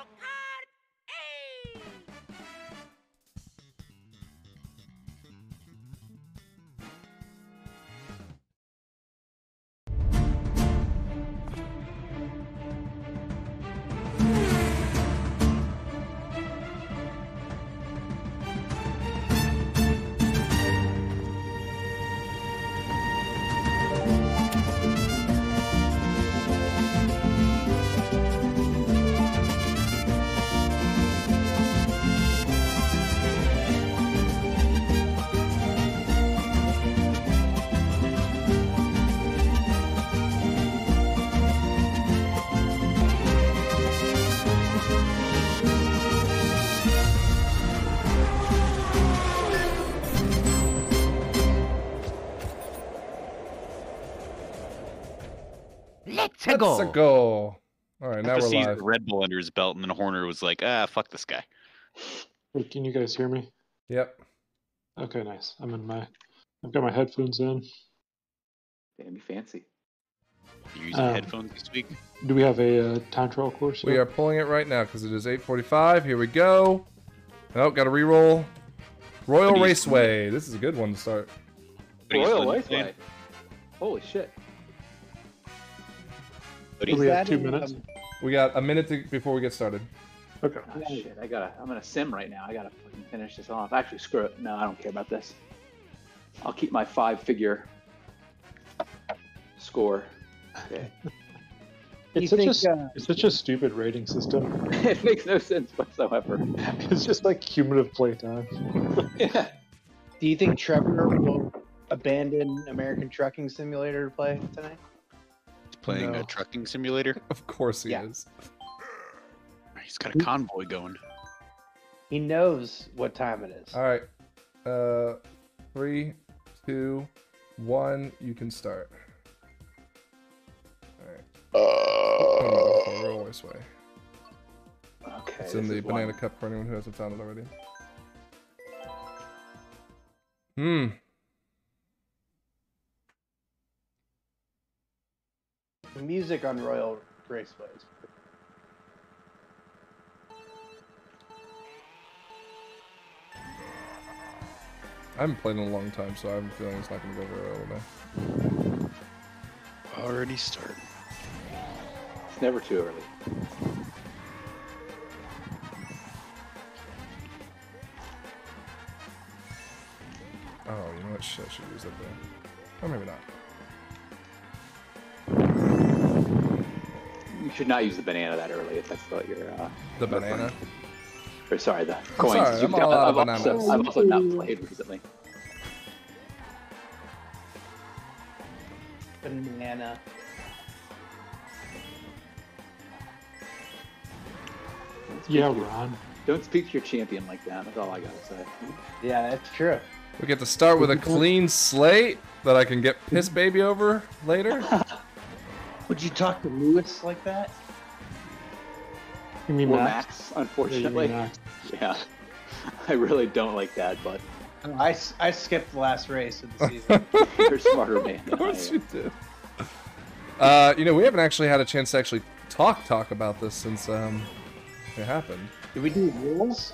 card A. Let's Let's a go. All right, I now have we're see live. Red Bull under his belt, and then Horner was like, "Ah, fuck this guy." Hey, can you guys hear me? Yep. Okay, nice. I'm in my. I've got my headphones in. Damn, you fancy. You using Um, headphones this week? Do we have a uh, time trial course? We yet? are pulling it right now because it is 8:45. Here we go. Oh, got to re-roll. Royal What do Raceway. This is a good one to start. What are you Royal Raceway. Holy shit. What do Do we have two in, minutes? um, We got a minute to, before we get started. Okay. Oh, shit, I gotta. I'm gonna sim right now. I gotta fucking finish this off. Actually, screw it. No, I don't care about this. I'll keep my five-figure score. Okay. you It's such, think, a, uh, it's such a stupid rating system. it makes no sense whatsoever. It's just like cumulative playtime. yeah. do you think Trevor will abandon American Trucking Simulator to play tonight? He's playing No. a trucking simulator. Of course he Yeah. is. He's got a convoy going. He knows what time it is. All right. Uh, three, two, one. You can start. All right. Oh, Royal Raceway. Okay. It's in the is one. banana cup for anyone who hasn't found it already. Hmm. The music on Royal Raceways. I haven't played in a long time, so I have a feeling it's not going to go very well today. Already started. It's never too early. Oh, you know what? Shit, I should use that there. Or maybe not. Should not use the banana that early if that's what you're. Uh, The banana. or sorry, the coins. sorry, You've I'm all out I've, also, bananas. I've also not played recently. Banana. Yeah, Ron. Don't speak to your champion like that. That's all I gotta say. Yeah, that's true. We get to start with a clean slate that I can get piss baby over later. Would you talk to Lewis like that? You mean Or Max? Max, Yeah, you unfortunately. mean Max. Yeah. I really don't like that, but I, I, s- I skipped the last race of the season. you're smarter man Of than I course am. you did. Uh, you know, we haven't actually had a chance to actually talk talk about this since um, it happened. Did we do rules?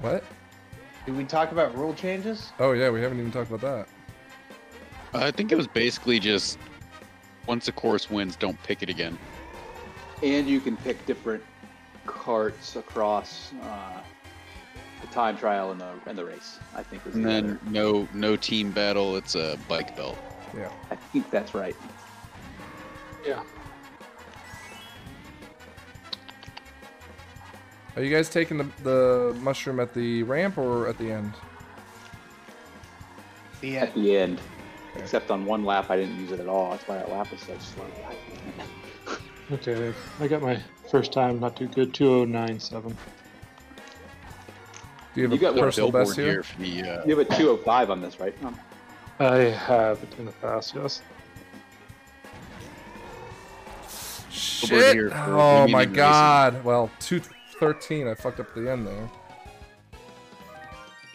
What? Did we talk about rule changes? Oh yeah, we haven't even talked about that. I think it was basically just once a course wins, don't pick it again. And you can pick different carts across uh, the time trial and the and the race. I think was And the then other- no no team battle. It's a bike belt. Yeah. I think that's right. Yeah. Are you guys taking the the mushroom at the ramp or at the end? The At the end, Okay. Except on one lap, I didn't use it at all. That's why that lap was so slow. okay, I got my first time not too good, 2097. Do you have you a got personal best here? here for the, uh... You have a 205 on this, right? Oh. I have in the past, yes. Shit! Oh my god! Racing. Well, 213, I fucked up the end there.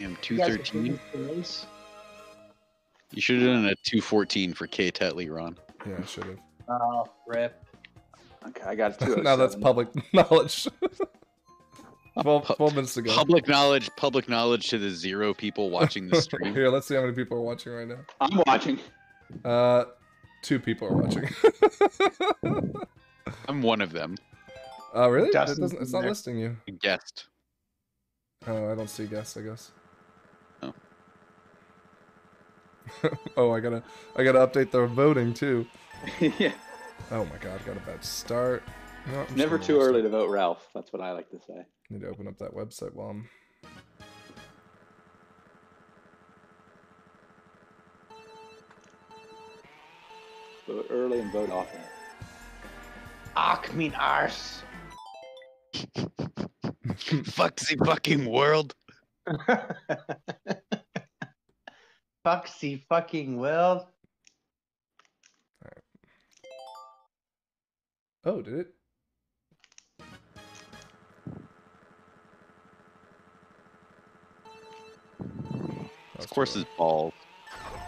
Am 213? You should have done a two fourteen for K Tetley, Ron. Yeah, I should have. Oh, rip. Okay, I got two. now that's public knowledge. 12, 12 minutes ago. Public knowledge, public knowledge to the zero people watching the stream. Here, let's see how many people are watching right now. I'm watching. Uh, two people are watching. I'm one of them. Oh, really? It it's not listing you. A guest. Oh, I don't see guests. I guess. Oh. oh, I gotta, I gotta update the voting too. yeah. Oh my god, got a bad start. No, I'm Never too early it. to vote Ralph. That's what I like to say. Need to open up that website while I'm. Vote early and vote often. Ach, mean arse. Fuck the fucking world. Foxy fucking world. Oh, did it? That was Of course, it's balls. early.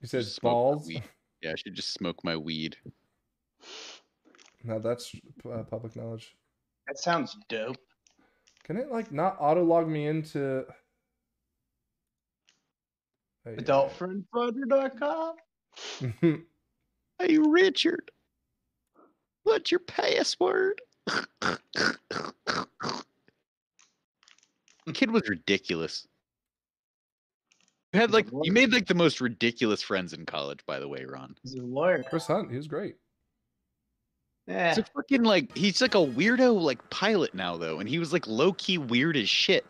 You said Just smoke balls. weed. Yeah, I should just smoke my weed. Now that's uh, public knowledge. That sounds dope. Can it like not auto log me into? Hey, Adultfriendfinder.com. yeah. Hey, Richard. What's your password? The kid was ridiculous. You had like you made like the most ridiculous friends in college, by the way, Ron. He's a lawyer. Chris Hunt, he was great. Yeah. He's a fucking like he's like a weirdo like pilot now though, and he was like low key weird as shit.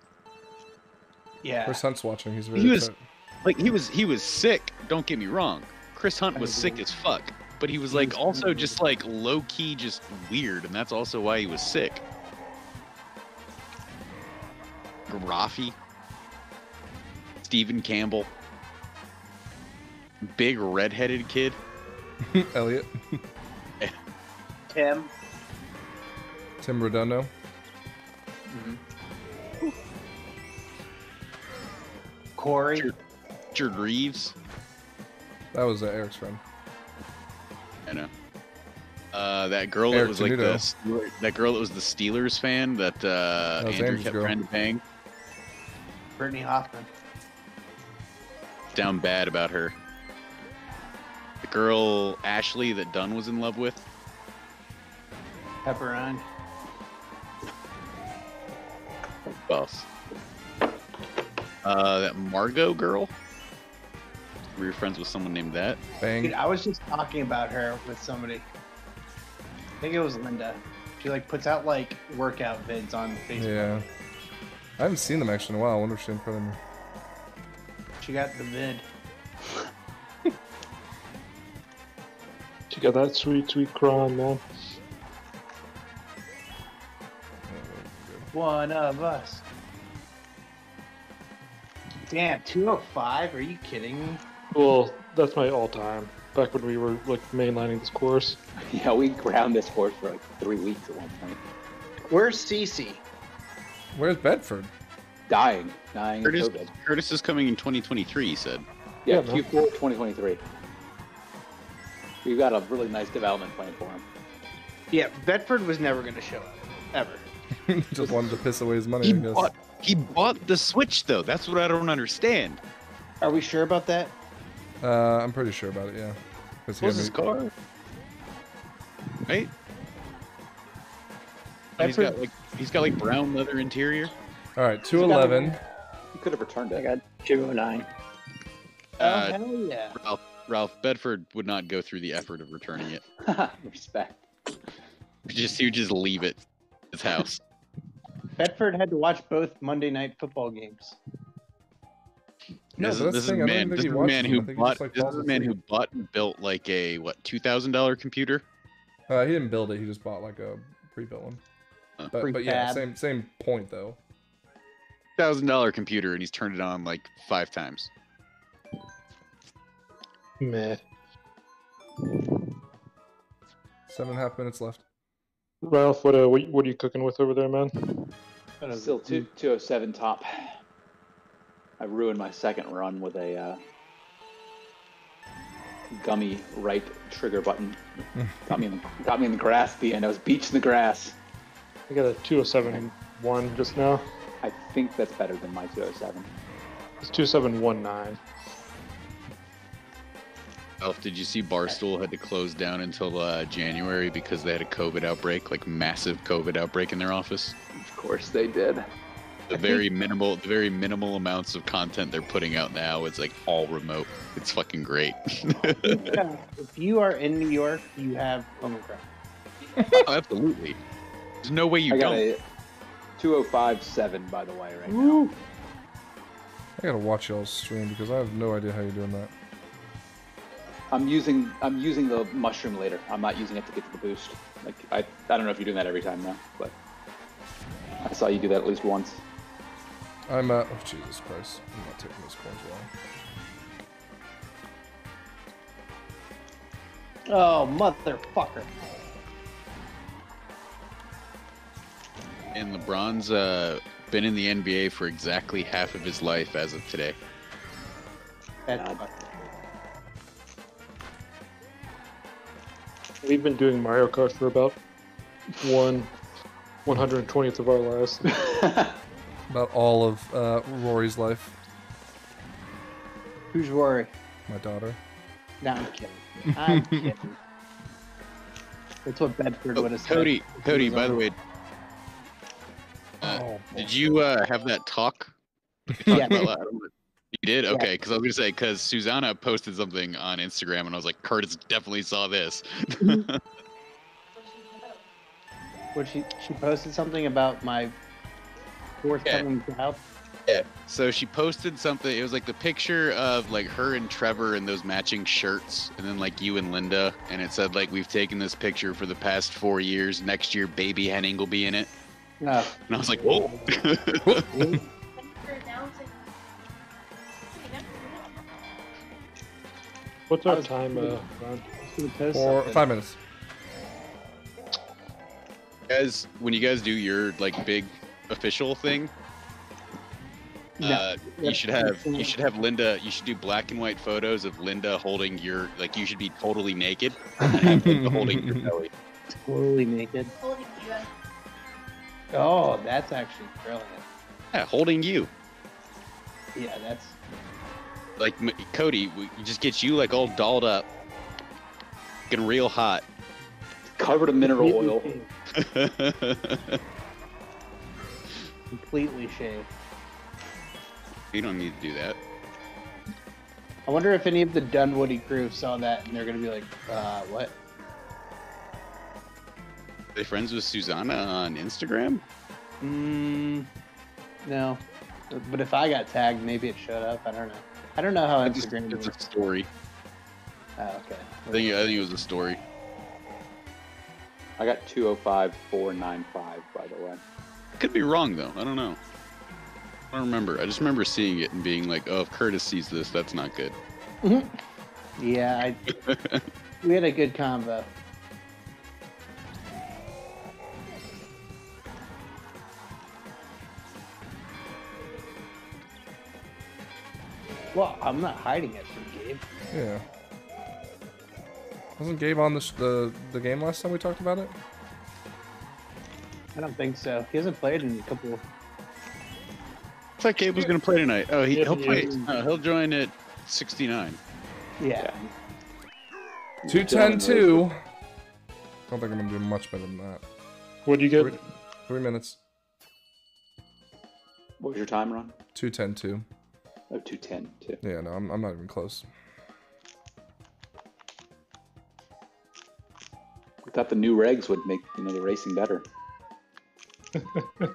yeah. Chris Hunt's watching. He's very He was- upset. Like he was he was sick. Don't get me wrong. Chris Hunt was sick as fuck, but he was like also just like low key just weird, and that's also why he was sick. Rafi, Stephen Campbell, big redheaded kid. Elliot, Tim. Tim Redondo. Corey. Sure. Richard Reeves. That was uh, Eric's friend. I know. Uh, that girl that Eric was like the Tenuto. That girl that was the Steelers fan that uh, That Andrew Andrew's kept girl. trying to bang. Brittany Hoffman. Down bad about her. The girl Ashley that Dunn was in love with. Pepperoni. Boss. Uh, that Margot girl. Were you friends with someone named that? Bang. Dude, I was just talking about her with somebody. I think it was Linda. She like puts out like workout vids on Facebook. Yeah. I haven't seen them actually in a while. I wonder if she in front of me. She got the vid. She got that sweet, sweet crying, man. One of us. Damn, 205? Are you kidding me? Well, that's my all-time. Back when we were like mainlining this course. Yeah, we ground this horse for like three weeks at one point. Where's Cece? Where's Bedford? Dying. Dying of Curtis, COVID. Curtis is coming in 2023. He said. Yeah, Yeah. Q4 2023. We've got a really nice development plan for him. Yeah, Bedford was never going to show up. Ever. Just wanted to piss away his money, He I guess. bought he bought the Switch though. That's what I don't understand. Are we sure about that? Uh, I'm pretty sure about it. yeah. he What's had his me- car? Right. And he's got like he's got like brown leather interior. All right, two eleven. You could have returned it. I it. got 209. Oh, Uh, hell yeah. Ralph, Ralph Bedford would not go through the effort of returning it. Respect. He just he would just leave it at his house. Bedford had to watch both Monday night football games. No, this is, this is thing, a I don't man. This is a man who I think he bought. just, like, this is a man who bought and built like a what two thousand dollar computer. Uh, he didn't build it. He just bought like a pre-built one. Uh, But, but yeah, same same point though. Thousand dollar computer, and he's turned it on like five times. Meh. Seven and a half minutes left. Ralph, what uh, what, what are you cooking with over there, man? Still two, 207 top. I ruined my second run with a uh, gummy right trigger button. got me in the, got me in the grass at the end. I was beached in the grass. I got a 207 one just now. I think that's better than my 207. It's 2719. Elf, did you see Barstool had to close down until uh, January because they had a COVID outbreak, like massive COVID outbreak in their office? Of course they did. The very minimal, the very minimal amounts of content they're putting out now, it's like all remote. It's fucking great. Yeah, if you are in New York, you have Omicron. oh, absolutely. There's no way you I got don't. a 2057 by the way right now. I gotta watch y'all's stream because I have no idea how you're doing that. I'm using I'm using the mushroom later. I'm not using it to get to the boost. Like I I don't know if you're doing that every time now, but I saw you do that at least once. I'm uh oh Jesus Christ. I'm not taking this coins well. Oh, motherfucker. And LeBron's uh, been in the NBA for exactly half of his life as of today. God. We've been doing Mario Kart for about one 120th of our lives. About all of uh, Rory's life. Who's Rory? My daughter. No, I'm kidding. I'm kidding. That's what Bedford Oh, would have said. Cody, Cody, by the way, uh, Oh, did you uh, have that talk? You Yeah. You did? Okay, because I was gonna say because Susanna posted something on Instagram and I was like, Curtis definitely saw this. What she she posted something about my forthcoming child. Yeah. So she posted something. It was like the picture of like her and Trevor in those matching shirts, and then like you and Linda, and it said like we've taken this picture for the past four years. Next year, baby Henning will be in it. No, And I was like, whoa. what's our time, uh, Ron? she would post Or something. five minutes. guys, when you guys do your like big official thing, No. uh, you should have you should have Linda. You should do black and white photos of Linda holding your like you should be totally naked and have Linda holding your belly. Totally naked. Holding you. Oh, that's actually brilliant. Yeah, holding you. Yeah, that's Like M- Cody, we just get you like all dolled up, getting real hot. Covered in mineral oil. completely shaved. you don't need to do that. I wonder if any of the Dunwoody crew saw that and they're gonna be like, uh, what? Are they friends with Susanna on Instagram? Mm, no. But if I got tagged, maybe it showed up. I don't know. I don't know how I just- Instagram it's works. a story. Oh, okay. I think I think it was a story. I got 205495 by the way. Could be wrong though. I don't know. I don't remember. I just remember seeing it and being like, "Oh, if Curtis sees this, that's not good." Mm-hmm. Yeah, I, we had a good combo. Well, I'm not hiding it from Gabe. Yeah. Wasn't Gabe on the, sh- the the game last time we talked about it? I don't think so. He hasn't played in a couple. Looks like Gabe was gonna play tonight. Oh, he, he'll play. is. Uh, he'll join at 69. Yeah. Two ten two. Don't think I'm gonna do much better than that. What do you get? three minutes. What was your time, Ron? Two ten two. Oh, 210 too. Yeah, no, I'm, I'm not even close. I thought the new regs would make you know the racing better.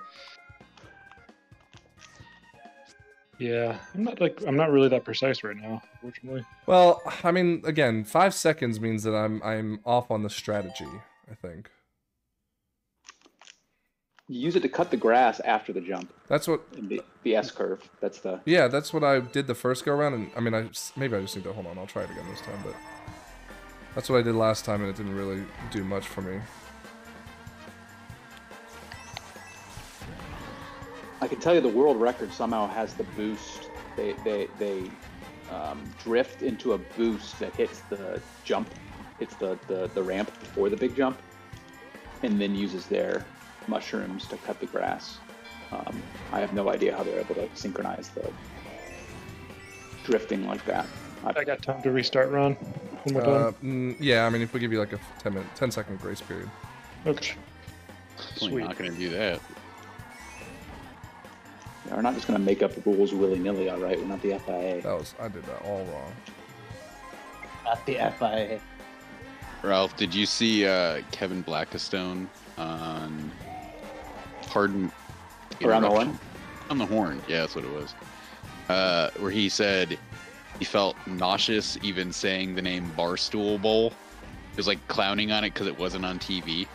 Yeah, I'm not like I'm not really that precise right now, unfortunately. Well, I mean, again, five seconds means that I'm I'm off on the strategy. I think You use it to cut the grass after the jump that's what. the, the S curve. That's the Yeah, that's what I did the first go around, and I mean, I maybe I just need to hold on. I'll try it again this time, but that's what I did last time, and it didn't really do much for me. I can tell you the world record somehow has the boost. They they they um, drift into a boost that hits the jump, hits the, the, the ramp before the big jump, and then uses their mushrooms to cut the grass. Um, I have no idea how they're able to synchronize the drifting like that. I got time to restart Ron. when we're Uh, done. mm, yeah, I mean, if we give you like a 10 minute, 10 second grace period. Okay. Definitely Sweet. not gonna do that. We're not just going to make up the rules willy nilly, all right? We're not the FIA. That was, I did that all wrong. Not the FIA. Ralph, did you see uh, Kevin Blackistone on Pardon Around the horn? On the horn, yeah, that's what it was. Uh, where he said he felt nauseous even saying the name Barstool Bowl. He was like clowning on it because it wasn't on TV.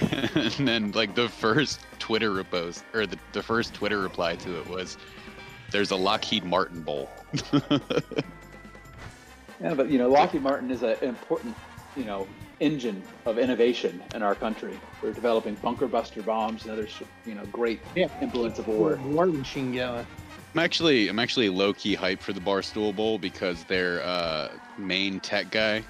and then like the first Twitter repost or the, the first Twitter reply to it was, "There's a Lockheed Martin Bowl." Yeah, but you know, Lockheed Martin is an important, you know, engine of innovation in our country. We're developing bunker buster bombs and other, you know, great Yeah. implements of War, war. war machine going. I'm actually I'm actually low key hyped for the Barstool Bowl because their uh, main tech guy,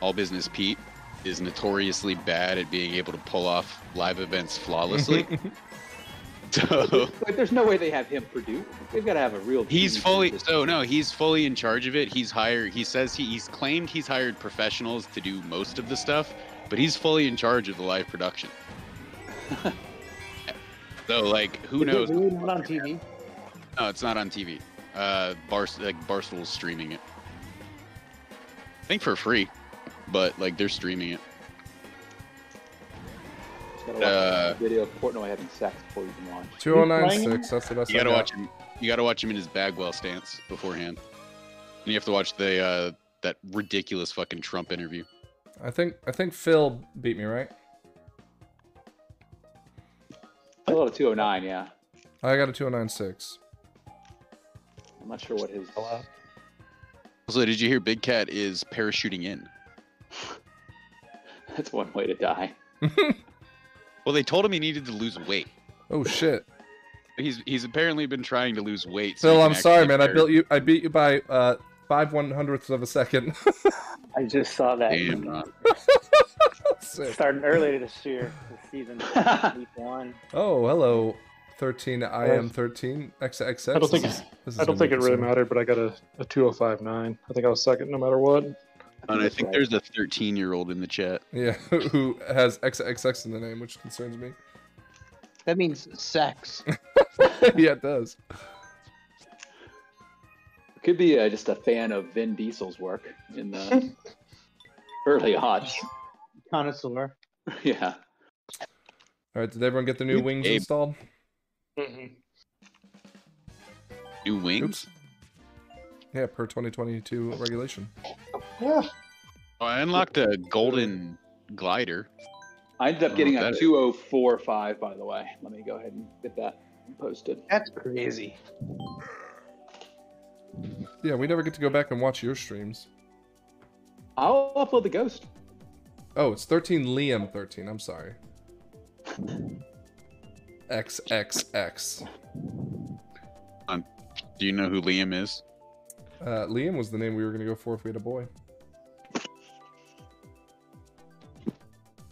All Business Pete, is notoriously bad at being able to pull off live events flawlessly. so Like, there's no way they have him produce. They've got to have a real. he's fully do so no he's fully in charge of it. He's hired. He says he, he's claimed he's hired professionals to do most of the stuff, but he's fully in charge of the live production. so like who Is it knows? really not on TV? No, it's not on TV. Uh, Bar like Barstool's streaming it. I think for free, but like they're streaming it. Just gotta watch uh, video of Portnoy having sex before you can watch. 2096, that's the best You gotta got. watch him. You gotta watch him in his Bagwell stance beforehand. And you have to watch the uh, that ridiculous fucking Trump interview. I think I think Phil beat me, right? I got A 209, yeah. I got a 2096. I'm not sure what his. Also, did you hear Big Cat is parachuting in? That's one way to die. Well, they told him he needed to lose weight. Oh shit. He's he's apparently been trying to lose weight. so Phil, he I'm sorry, actually man. I built you. I beat you by uh five one hundredths of a second. I just saw that. Damn, Starting earlier this year, this season, week one. Oh, hello, 13. I am 13. XXX. I don't think This is- this I don't think it really insane. mattered, but I got a, a 2059. I think I was second no matter what. And I think right. there's a 13 year old in the chat. Yeah, who has XXX in the name, which concerns me. That means sex. yeah, it does. Could be uh, just a fan of Vin Diesel's work in the early odds. Connoisseur. yeah. All right, did everyone get the new wings Abe. installed? Mm-hmm. New wings. Yeah, per 2022 regulation. Yeah. Oh, I unlocked a golden glider. I ended up getting a is- 2045, by the way. Let me go ahead and get that posted. That's crazy. Yeah, we never get to go back and watch your streams. I'll upload the ghost. Oh, it's 13 Liam 13. I'm sorry. XXX. Do you know who Liam is? Uh, Liam was the name we were going to go for if we had a boy.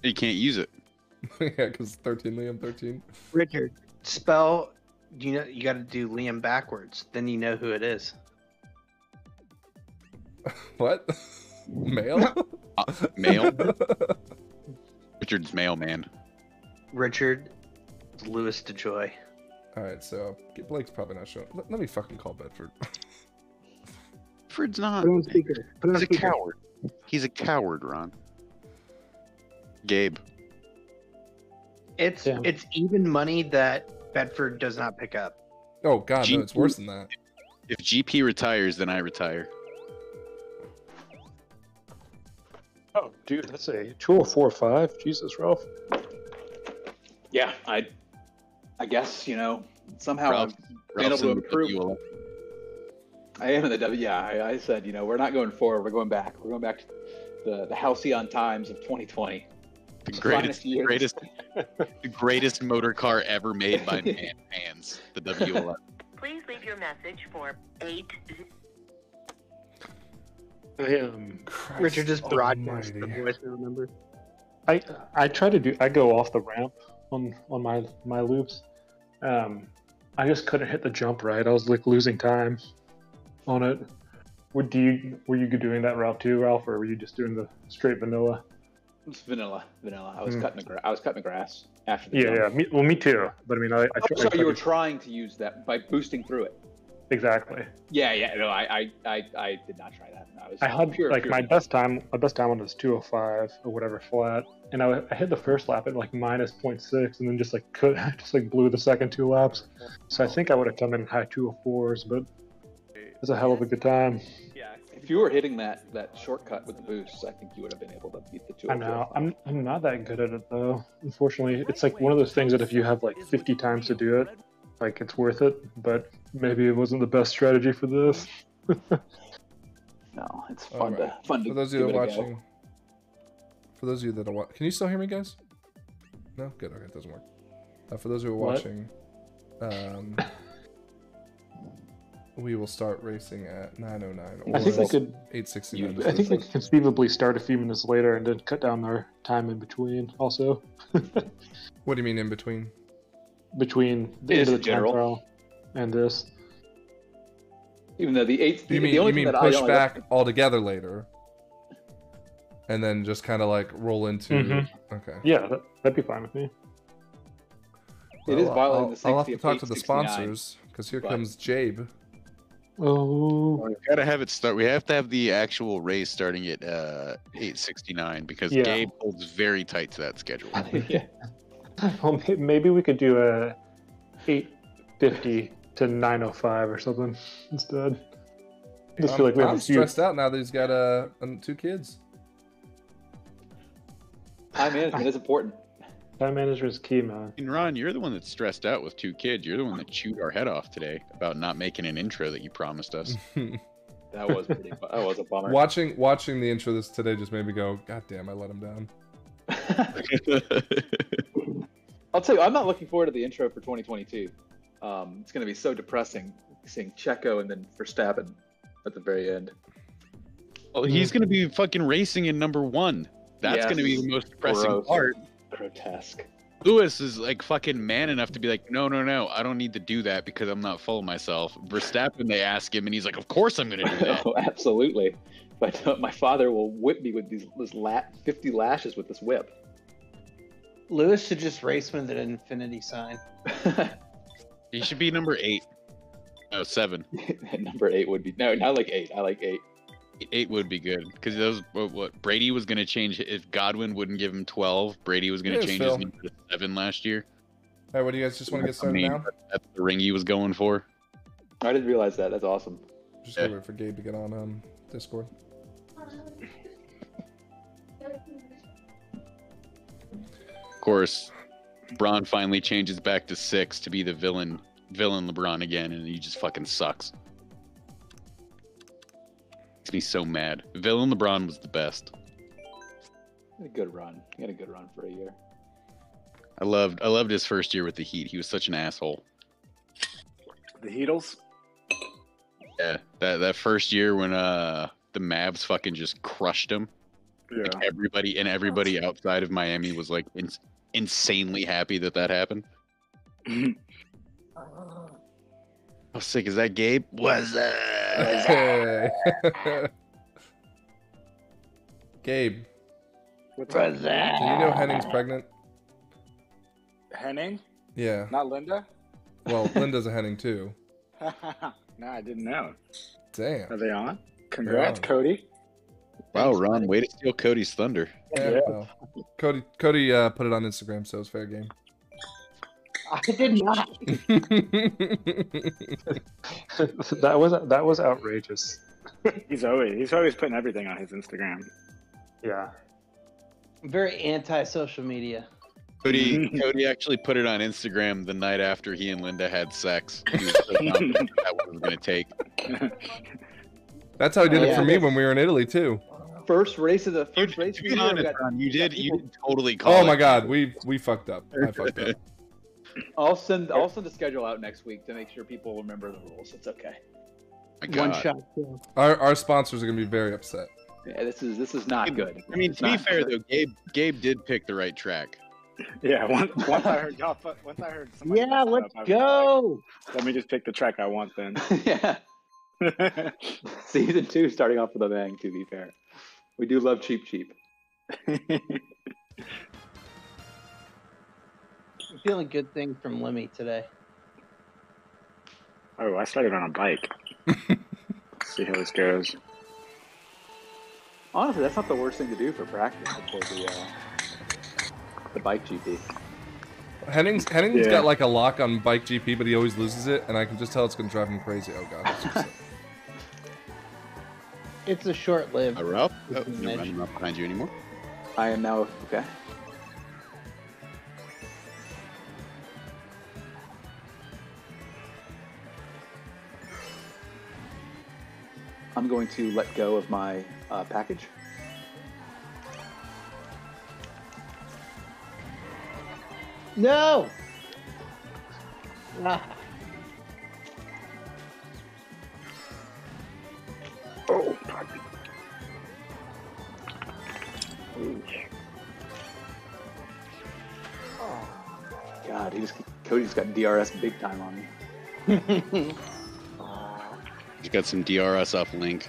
You can't use it. yeah, because 13 Liam 13. Richard, spell. You know you got to do Liam backwards. Then you know who it is. What? Male? Uh, male. Richard's mailman. Richard Louis DeJoy. Alright, so Blake's probably not showing. Let, let me fucking call Bedford. Fred's not. Put it on speaker. Put it on He's a coward. He's a coward, Ron. Gabe. It's Yeah. it's even money that Bedford does not pick up. Oh, God, no, it's worse than that. If GP retires, then I retire. Oh, dude, that's a 2045. Jesus, Ralph. Yeah, I I guess, you know, somehow Ralph- I've been able to improve. WLF. I am in the W. Yeah, I, I said, you know, we're not going forward. We're going back. We're going back to the, the halcyon times of 2020. The The greatest, finest years. greatest, the greatest motor car ever made by man hands. The WLF. Please leave leave your message for eight. I um, Christ Richard just broadcast the almighty. voicemail number. I I try to do. I go off the ramp on on my my loops. Um, I just couldn't hit the jump right. I was like losing time on it. Would do you were you doing that route too, Ralph, or were you just doing the straight vanilla? Vanilla, vanilla. I was Hmm. cutting the gra- I was cutting the grass after the Yeah, jump. yeah. Me, well, me too. But I mean, I, I, Oh, tr- I sorry, tried you were trying to use that by boosting through it. exactly. Yeah, yeah. No, I, I, I, I did not try that. I was I had pure, like pure- my best time. My best time on was 205 or whatever flat, and I, I hit the first lap at like minus 0.6, and then just like could just like blew the second two laps. So I think I would have come in high 204s, but it was a hell of a good time. Yeah. If you were hitting that that shortcut with the boosts, I think you would have been able to beat the two. I know. I'm I'm not that good at it though. Unfortunately, it's like one of those things that if you have like 50 times to do it, like it's worth it. But maybe it wasn't the best strategy for this. No, it's fun right. to fun to For those of you that are it a go. watching, for those of you that are watching, can you still hear me, guys? No, good. Okay, it doesn't work. Uh, for those who are What? watching, um, we will start racing at 9:09 or I think we could. 8:69. You- I think we could conceivably start a few minutes later and then cut down our time in between. Also, What do you mean in between? between the Just end of the general. general and this. Even though the eight, You mean the only you thing mean that push I only back altogether later, and then just kind of like roll into? Mhm. Okay. Yeah, that, that'd be fine with me. It is Well, violating I'll, the I'll have to of talk to the sponsors because here but- comes Jabe. Oh, We gotta have it start. We have to have the actual race starting at uh, 8:69 because Yeah. Gabe holds very tight to that schedule. yeah. well, maybe we could do a 850 to 905 or something instead. I just I'm, feel like we I'm a few. stressed out now that he's got uh, um, two kids. Time management is important. Time management is key, man. And Ron, you're the one that's stressed out with two kids. You're the one that chewed our head off today about not making an intro that you promised us. That was pretty. that was a bummer. watching watching the intro this today just made me go, God damn, I let him down. I'll tell you, I'm not looking forward to the intro for 2022. Um, it's going to be so depressing seeing Checo and then Verstappen at the very end. Oh, he's gonna be fucking racing in number one. That's Yes. gonna be the most depressing Gross. part. Grotesque. Lewis is like fucking man enough to be like, no, no, no, I don't need to do that because I'm not full of myself. Verstappen, they ask him, and he's like, of course I'm gonna do that. oh, absolutely. But uh, my father will whip me with these this la- 50 lashes with this whip. Lewis should just race with an infinity sign. he should be number eight. No, seven. Number eight would be no, not like eight. I like eight. Eight would be good because those what, what Brady was gonna change if Godwin wouldn't give him twelve. Brady was gonna change Phil. his number to seven last year. All right, what do you guys just want to get started I mean, now? That's the ring he was going for. I didn't realize that. That's awesome. Just gonna wait for Gabe to get on um, Discord. Of course, Bron finally changes back to six to be the villain, villain LeBron again, and he just fucking sucks. Makes me so mad. Villain LeBron was the best. Had a good run. He had a good run for a year. I loved, I loved his first year with the Heat. He was such an asshole. The Heatles. Yeah, that that first year when uh the Mavs fucking just crushed him. Yeah. Like everybody and everybody outside of Miami was like in, insanely happy that that happened. How sick is that, Gabe? Was that? Hey. Gabe, What's For up? do you know Henning's pregnant? Henning? Yeah. Not Linda? Well, Linda's a Henning too. no, I didn't know. Damn. Are they on? Congrats, on. Cody. Wow, Ron, way to steal Cody's thunder. Yeah. Yeah. well, Cody Cody uh, put it on Instagram, so it's fair game. I did not. that was that was outrageous. He's always he's always putting everything on his Instagram. Yeah. I'm very anti social media. Cody, Cody actually put it on Instagram the night after he and Linda had sex. He was so that was gonna take. That's how he did Oh, it for yeah. me when we were in Italy too. First race of the You, first race. to be we honest, got- Ron, you did you did totally oh call Oh it. my God, we we fucked up. I fucked up. I'll send I'll send the schedule out next week to make sure people remember the rules. It's okay. One shot. kill. Our our sponsors are gonna be very upset. Yeah, this is this is not good. I mean, It's to be fair good. though, Gabe Gabe did pick the right track. Yeah, once, once I heard y'all, once I heard somebody Yeah, let's up, go. like, Let me just pick the track I want then. yeah, season two starting off with a bang. To be fair, we do love cheap cheap. I'm feeling good things from Lemmy today. oh, I started on a bike. See how this goes. Honestly, that's not the worst thing to do for practice before the uh, the bike GP. Henning's Henning's Yeah. got like a lock on bike GP, but he always loses it, and I can just tell it's gonna drive him crazy. Oh god. it's a short lived. Uh, Ralph? Oh, Good never mind. I'm not behind you anymore. I am now okay. I'm going to let go of my uh, package. No. Ah, Oh, fuck. God, he just Cody's got DRS big time on me. He's got some DRS off Link.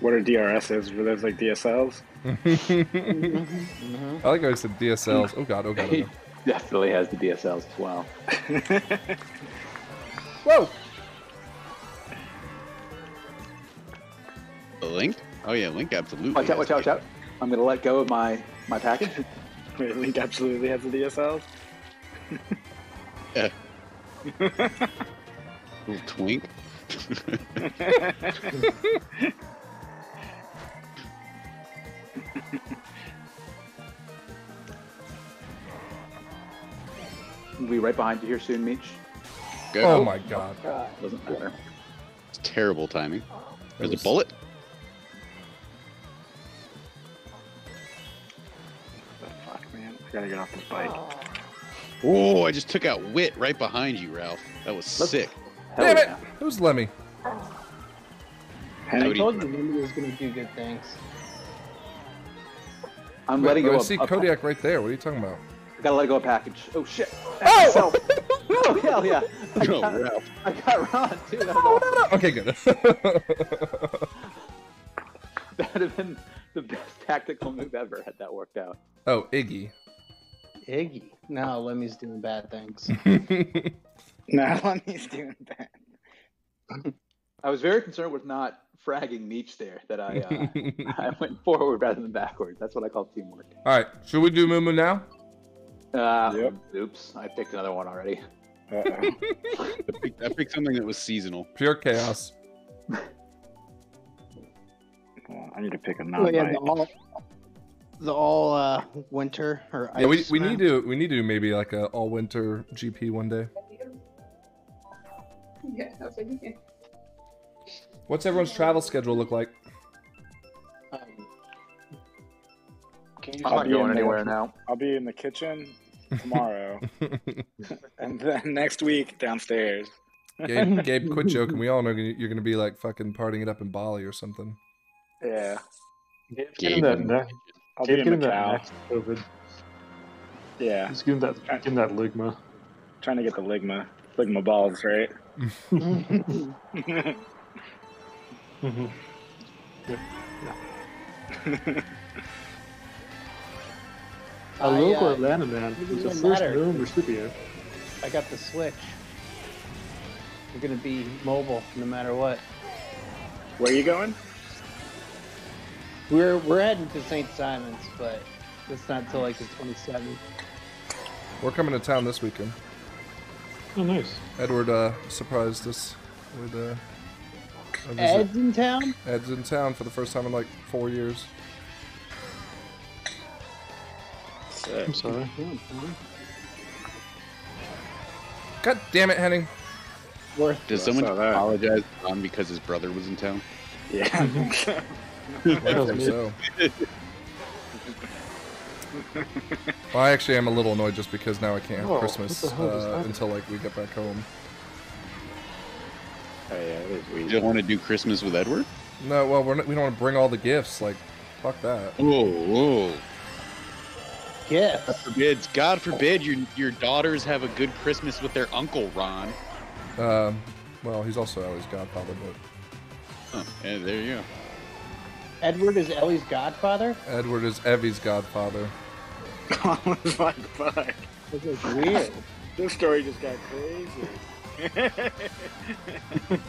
What are DRSs? Were those like DSLs? mhm. I like how he said DSLs. Oh god. Oh god. Oh He god. definitely has the DSLs as well. Whoa. Link? Oh yeah, Link absolutely. Watch out! Watch out! Watch out! I'm going to let go of my my package. Wait, Link absolutely has the DSLs? Little twink. We'll be right behind you here soon, Meech. Go. Oh my god. Doesn't matter. It's terrible timing. There's a bullet. Gotta get off this bike. Oh, I just took out Wit right behind you, Ralph. That was Let's- sick. Hell Damn it! yeah. It was Lemmy. I told you Lemmy was going to do good things. I'm Wait, letting go I see of- Kodiak right there. What are you talking about? I Gotta let go of package. Oh shit! Oh! Oh hell yeah! I Oh, got, Ralph. I got Ron too. That, was no, no. Okay, good. that would have been the best tactical move ever had that worked out. oh, Iggy. Iggy. No, Lemmy's doing bad things. now let me doing bad. I was very concerned with not fragging Meech there. That I uh, I went forward rather than backwards. That's what I call teamwork. All right, should we do Mumu now? Uh, Yep. Oops, I picked another one already. I picked, I picked something that was seasonal. Pure chaos. I need to pick a non yeah, all, the all uh, winter or Yeah, we, we need to we need to do maybe like a all winter GP one day. Yeah, I was like, okay. What's everyone's travel schedule look like? Um, Can you I'm not be going in the- anywhere now. I'll be in the kitchen tomorrow, and then next week downstairs. Gabe, Gabe, quit joking. We all know you're gonna be like fucking partying it up in Bali or something. Yeah, Gabe, Gabe getting that, and- ne- I'll Gabe be in getting that Macau. COVID. Yeah, He's getting that, getting that ligma. trying to get the ligma, ligma balls, right? Mm-hmm. A I, local uh, Atlanta man it was the first matter. known recipient. I got the switch. We're gonna be mobile no matter what. Where are you going? We're we're heading to St. Simon's, but it's not till like the 27th. We're coming to town this weekend. Oh, nice. Edward uh, surprised us with uh, a visit. Ed's in town. Ed's in town for the first time in like four years. Sick. I'm sorry. God damn it, Henning. Worth. Does I someone apologize to Ron because his brother was in town? Yeah. Rightfully so. Well, I actually am a little annoyed just because now I can't have Whoa, Christmas what the hell is uh, until like we get back home. Oh yeah, it is You don't want to do Christmas with Edward? No, well, we're not, we don't want to bring all the gifts. Like, fuck that. Whoa, whoa. Gifts. Forbid, God forbid your your daughters have a good Christmas with their uncle Ron. Um, well, he's also Ellie's godfather, but Huh, yeah, there you go. Edward is Ellie's godfather? Edward is Evie's godfather. oh my fuck! This is weird. This story just got crazy.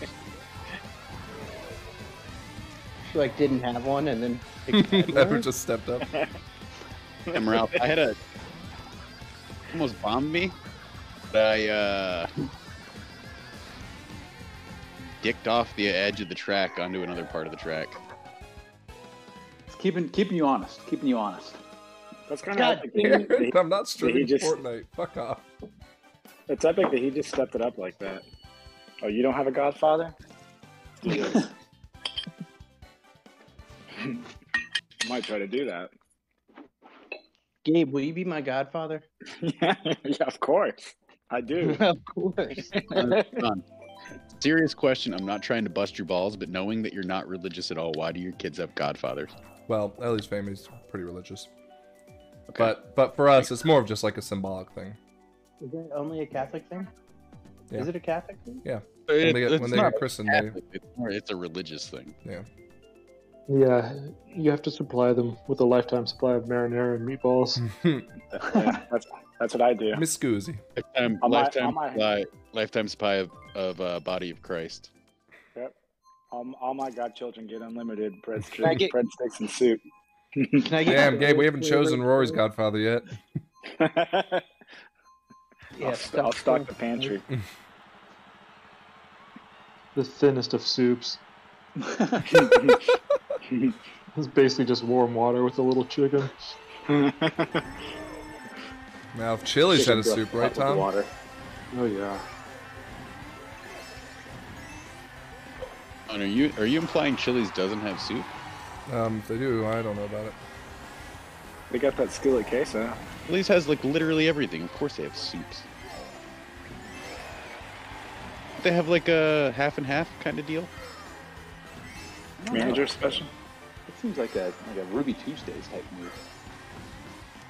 She like didn't have one and then Edward Edward? just stepped up. And Ralph, I had a almost bombed me, but I uh, dicked off the edge of the track onto another part of the track. It's keeping keeping you honest. Keeping you honest. That's kind God of damn epic. that he- I'm not streaming just- Fortnite. Fuck off. It's epic that he just stepped it up like that. Oh, you don't have a godfather? Do this. Might try to do that. Gabe, will you be my godfather? yeah, yeah, of course. I do. of course. Serious question. I'm not trying to bust your balls, but knowing that you're not religious at all, why do your kids have godfathers? Well, Ellie's family's pretty religious, Okay. but but for us, it's more of just like a symbolic thing. Is it only a Catholic thing? Yeah. Is it a Catholic thing? When they get It's when they not get christened, they, It's, more, it's a religious thing. Yeah, Yeah, you have to supply them with a lifetime supply of marinara and meatballs. That's that's what I do. Miss Scoozy. Lifetime, On lifetime, my- supply, lifetime supply of, of uh, body of Christ. All, all my godchildren get unlimited I breadsticks, get- breadsticks and soup. Can I get Damn, Gabe, we haven't chosen Rory's godfather yet. Yeah, I'll, st- I'll stock the pantry. The thinnest of soups. It's basically just warm water with a little chicken. Now, if Chili's had a soup, broth right, Tom? Water. Oh yeah. Are you are you implying Chili's doesn't have soup? Um, if they do, I don't know about it. they got that skillet queso. Chili's has like literally everything. Of course they have soups. They have like a half and half kind of deal. I know. Manager special. It seems like a like a Ruby Tuesdays type move.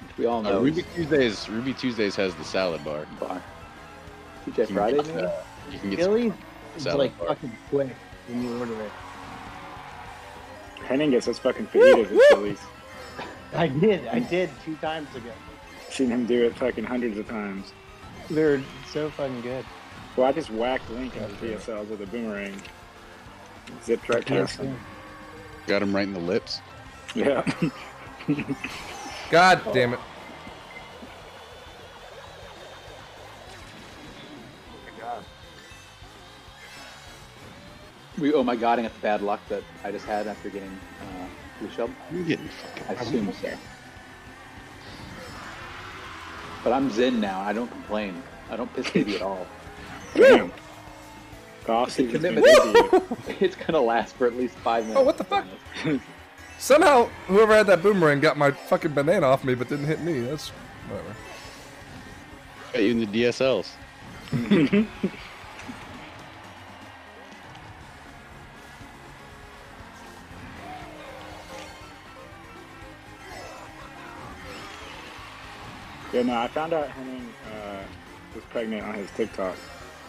Which we all know. Uh, Ruby Tuesdays Ruby Tuesdays has the salad bar. bar. You TJ can Friday, get, maybe? uh, you can get Chili is like bar. fucking quick when you order it. Henning gets his fucking fajitas at Chili's. I did. I did two times ago. Seen him do it fucking hundreds of times. They're so fucking good. Well, I just whacked Link out of PSLs with a boomerang. Zipped right past him. got him right in the lips. Yeah. God damn it. We oh my god, I got the bad luck that I just had after getting uh, blue shell. You're getting fucking. I assume so. But I'm zen now. I don't complain. I don't piss baby at all. Damn. The off Commitment. to you. it's gonna last for at least five minutes. Oh, what the fuck? Somehow, whoever had that boomerang got my fucking banana off me, but didn't hit me. That's whatever. Got you in the DSLs. Yeah, no, I found out Henning uh, was pregnant on his TikTok.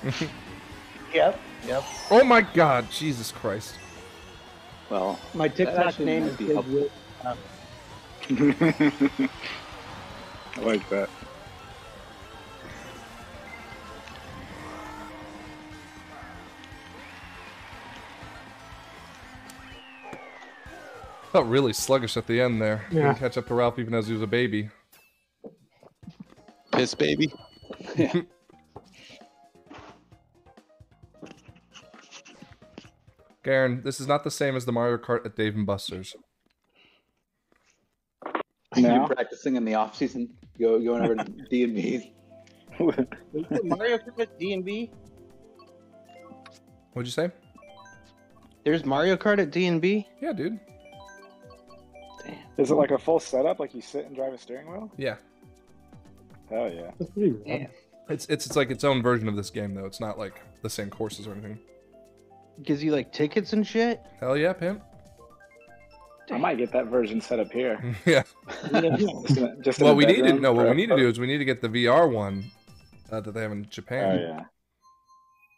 Yep. Yep. Oh my God, Jesus Christ! Well, My TikTok name is Big helpful. Will. I like that. Felt really sluggish at the end there. Yeah. Didn't catch up to Ralph even as he was a baby. Piss baby. Garen, this is not the same as the Mario Kart at Dave and Buster's. No? you practicing in the off season? Go going over to D and B. Mario Kart at D&B? What'd you say? There's Mario Kart at D&B? Yeah, dude. Damn. Is it like a full setup? Like you sit and drive a steering wheel? Yeah. Hell yeah. That's pretty rad. Yeah. It's it's it's like its own version of this game though. It's not like the same courses or anything. Gives you like tickets and shit. Hell yeah, pimp. I might get that version set up here. yeah. Just in, just in What we need to bedroom no, what we need to do is we need to get the VR one uh, that they have in Japan. Oh Japan. yeah.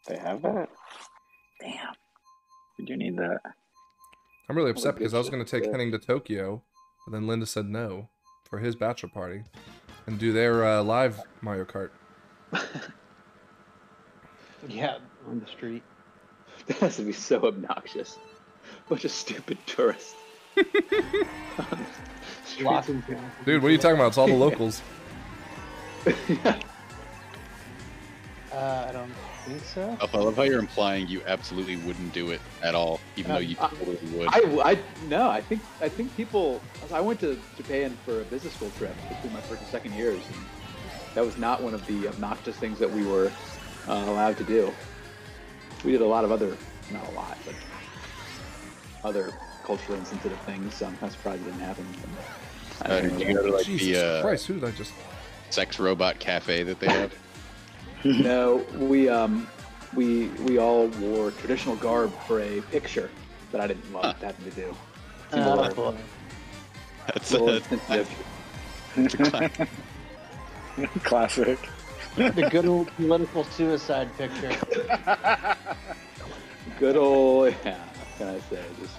They have that. Damn. We do need that. I'm really upset because I was going to take Henning to Tokyo, but then Linda said no for his bachelor party and do their uh, live Mario Kart. Yeah, on the street. That has to be so obnoxious. Bunch of stupid tourists. Lots of Dude, what are you talking about? It's all the locals. Uh, I don't think so. I love how you're implying you absolutely wouldn't do it at all, even though you Uh, totally would. I, I no, I think I think people. I went to Japan for a business school trip between my first and second years, and that was not one of the obnoxious things that we were uh, allowed to do. We did a lot of other, not a lot, but other culturally insensitive things. So I'm kind of surprised it didn't happen. I Uh, did you go to like Jesus the uh, Christ, who did I just? sex robot cafe that they have? No, we um, we we all wore traditional garb for a picture that I didn't love having to do. Seemed a Uh, little- That's, little that's a. Classic. the good old political suicide picture. Good old, yeah, what can I say? Just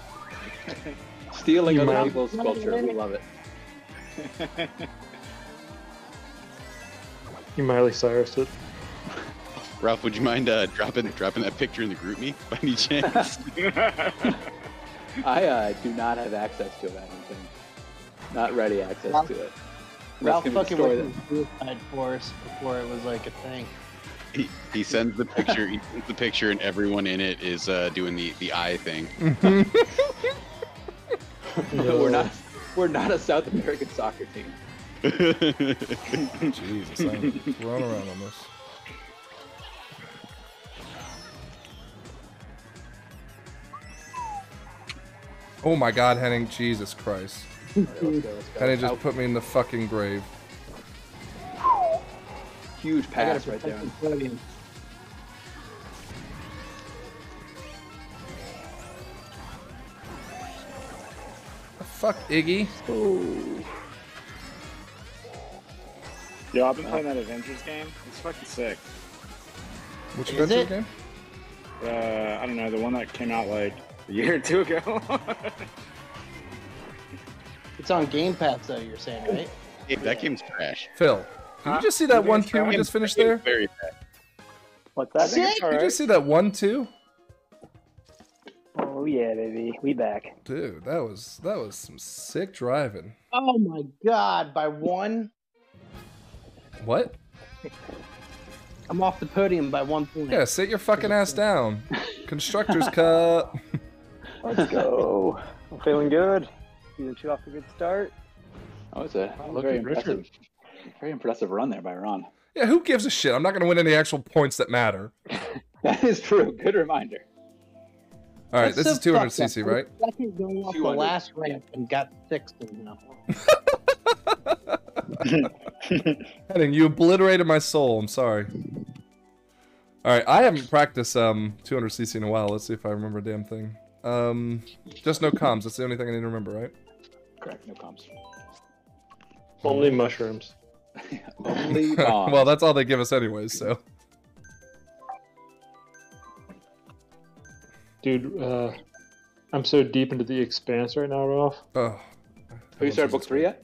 stealing You other might- people's culture. We love it. You Miley Cyrus it. Ralph, would you mind uh, dropping dropping that picture in the GroupMe by any chance? I uh, do not have access to it. I don't think. Not ready access Ralph- to it. Ralph That's gonna be fucking the story went through suicide force before it was like a thing. he, he sends the picture. He sends the picture, and everyone in it is uh, doing the the eye thing. that we're not. We're not a South American soccer team. Jesus, I'm thrown around on this. Oh my God, Henning! Jesus Christ, All right, let's go. Let's go. Henning just Out. put me in the fucking grave. huge I pass right there. protect the podium. The fuck, Iggy. Yo, I've been playing that Avengers game. It's fucking sick. Which Is Avengers it? game? Uh, I don't know, the one that came out like a year or two ago. It's on Game Pass though. You're saying, right? Hey, that game's trash. Phil, did you just see that one two we just finished there? Very bad. What's that? Sick. All Did you just see that one two? Oh yeah, baby, we back. Dude, that was that was some sick driving. Oh my god! By one, What? I'm off the podium by one point. Yeah, sit your fucking ass down. Constructors Cup. Let's go. I'm feeling good. Season two off to a good start. Oh, it's a Look very at Richard. impressive, very impressive run there by Ron. Yeah, who gives a shit? I'm not gonna win any actual points that matter. That is true. Good reminder. All right, That's this so is 200cc, right? Second going off the last ramp and got sixth now. Henning, you obliterated my soul. I'm sorry. All right, I haven't practiced um 200 cc in a while. Let's see if I remember a damn thing. Um, just no comms. That's the only thing I need to remember, right? Correct. No comms. Only mushrooms. Only bombs. well, that's all they give us anyways. So Dude, uh, I'm so deep into the expanse right now, Ralph. oh. Have you started book three yet?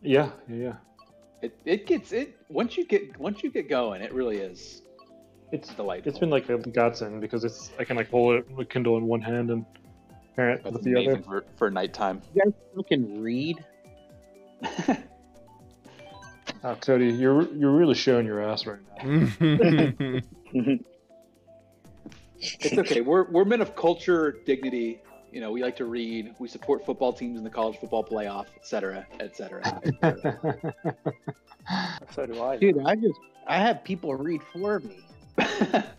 Yeah, yeah, yeah. It, it gets it once you get once you get going. It really is. It's delightful. It's been like a godsend because it's I can like hold it with Kindle in one hand and parent That's with the other. for, for nighttime. You guys fucking read? Oh, Cody, you're you're really showing your ass right now. It's okay. We're we're men of culture, dignity. You know, we like to read. We support football teams in the college football playoff, et cetera, et cetera. et cetera. So do I. Dude, I just I have people read for me. that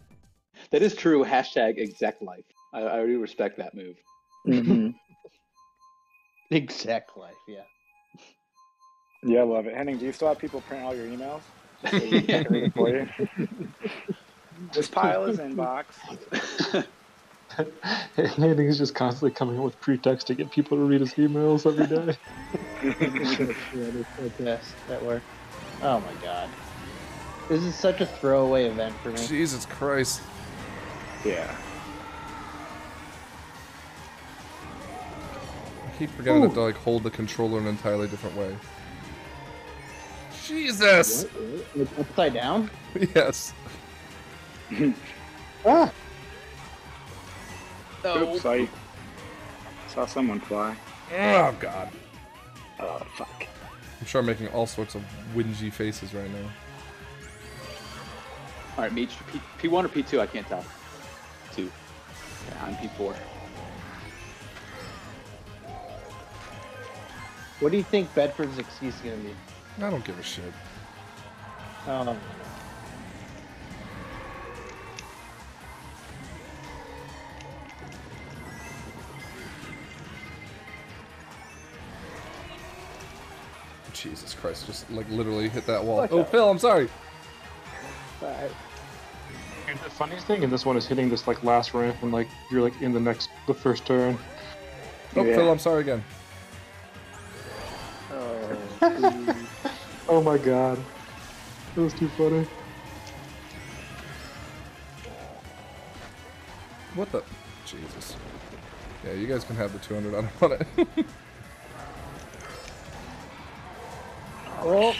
is true. Hashtag exec life. I, I do respect that move. Mhm. Exec life, yeah. Yeah, I love it. Henning, do you still have people print all your emails? So you can read it for you? Just pile is inbox. Henning's just constantly coming up with pretext to get people to read his emails every day. yeah, that's fantastic. That worked. Oh my god. This is such a throwaway event for me. Jesus Christ. Yeah. I keep forgetting to like hold the controller in an entirely different way. Jesus! Like upside down? Yes. Ah! Oops, I saw someone fly. Oh god. Oh, fuck. I'm sure I'm making all sorts of whingy faces right now. All right, Meech, P- P1 or P2? I can't tell. Two. Yeah, I'm P4. What do you think Bedford's excuse is gonna be? I don't give a shit. Oh, Jesus Christ, just like literally hit that wall. Oh, Phil, I'm sorry. And the funniest thing in this one is hitting this like last ramp and like you're like in the next the first turn. Oh, Yeah. Phil, I'm sorry again. Oh, oh my god. That was too funny. What the? Jesus. Yeah, you guys can have the 200. I don't want it. well,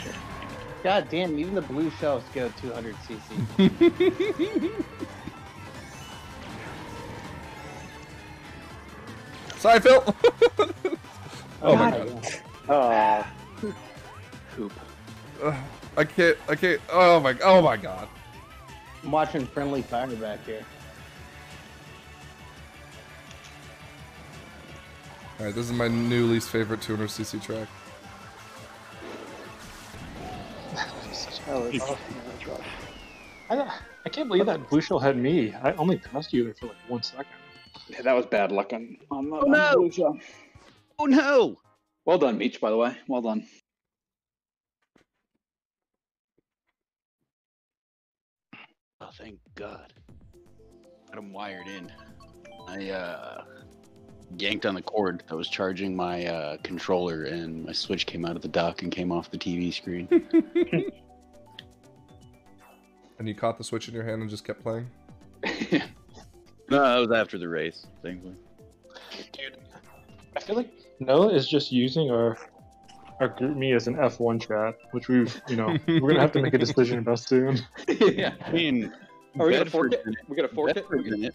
god damn! Even the blue shells go 200 cc. sorry, Phil. oh my god. Oh, Poop. Ugh, I can't. I can't. Oh my. Oh my god. I'm watching friendly fire back here. All right, this is my new least favorite 200cc track. That was, that was. I, I can't believe that blue shell had me. I only passed you there for like one second. Yeah, that was bad luck on, on the Oh, no. on the blue shell. Oh no! Well done, Meech, by the way. Well done. Oh, thank God. Got him wired in. I uh, yanked on the cord that was charging my uh, controller, and my switch came out of the dock and came off the TV screen. And you caught the switch in your hand and just kept playing. no, that was after the race. Thankfully. Dude, I feel like Noah is just using our our GroupMe as an F1 chat, which we've you know we're gonna have to make a decision about soon. yeah. I mean, Are we gonna fork it? in it. We gonna fork it? Bedford's in it.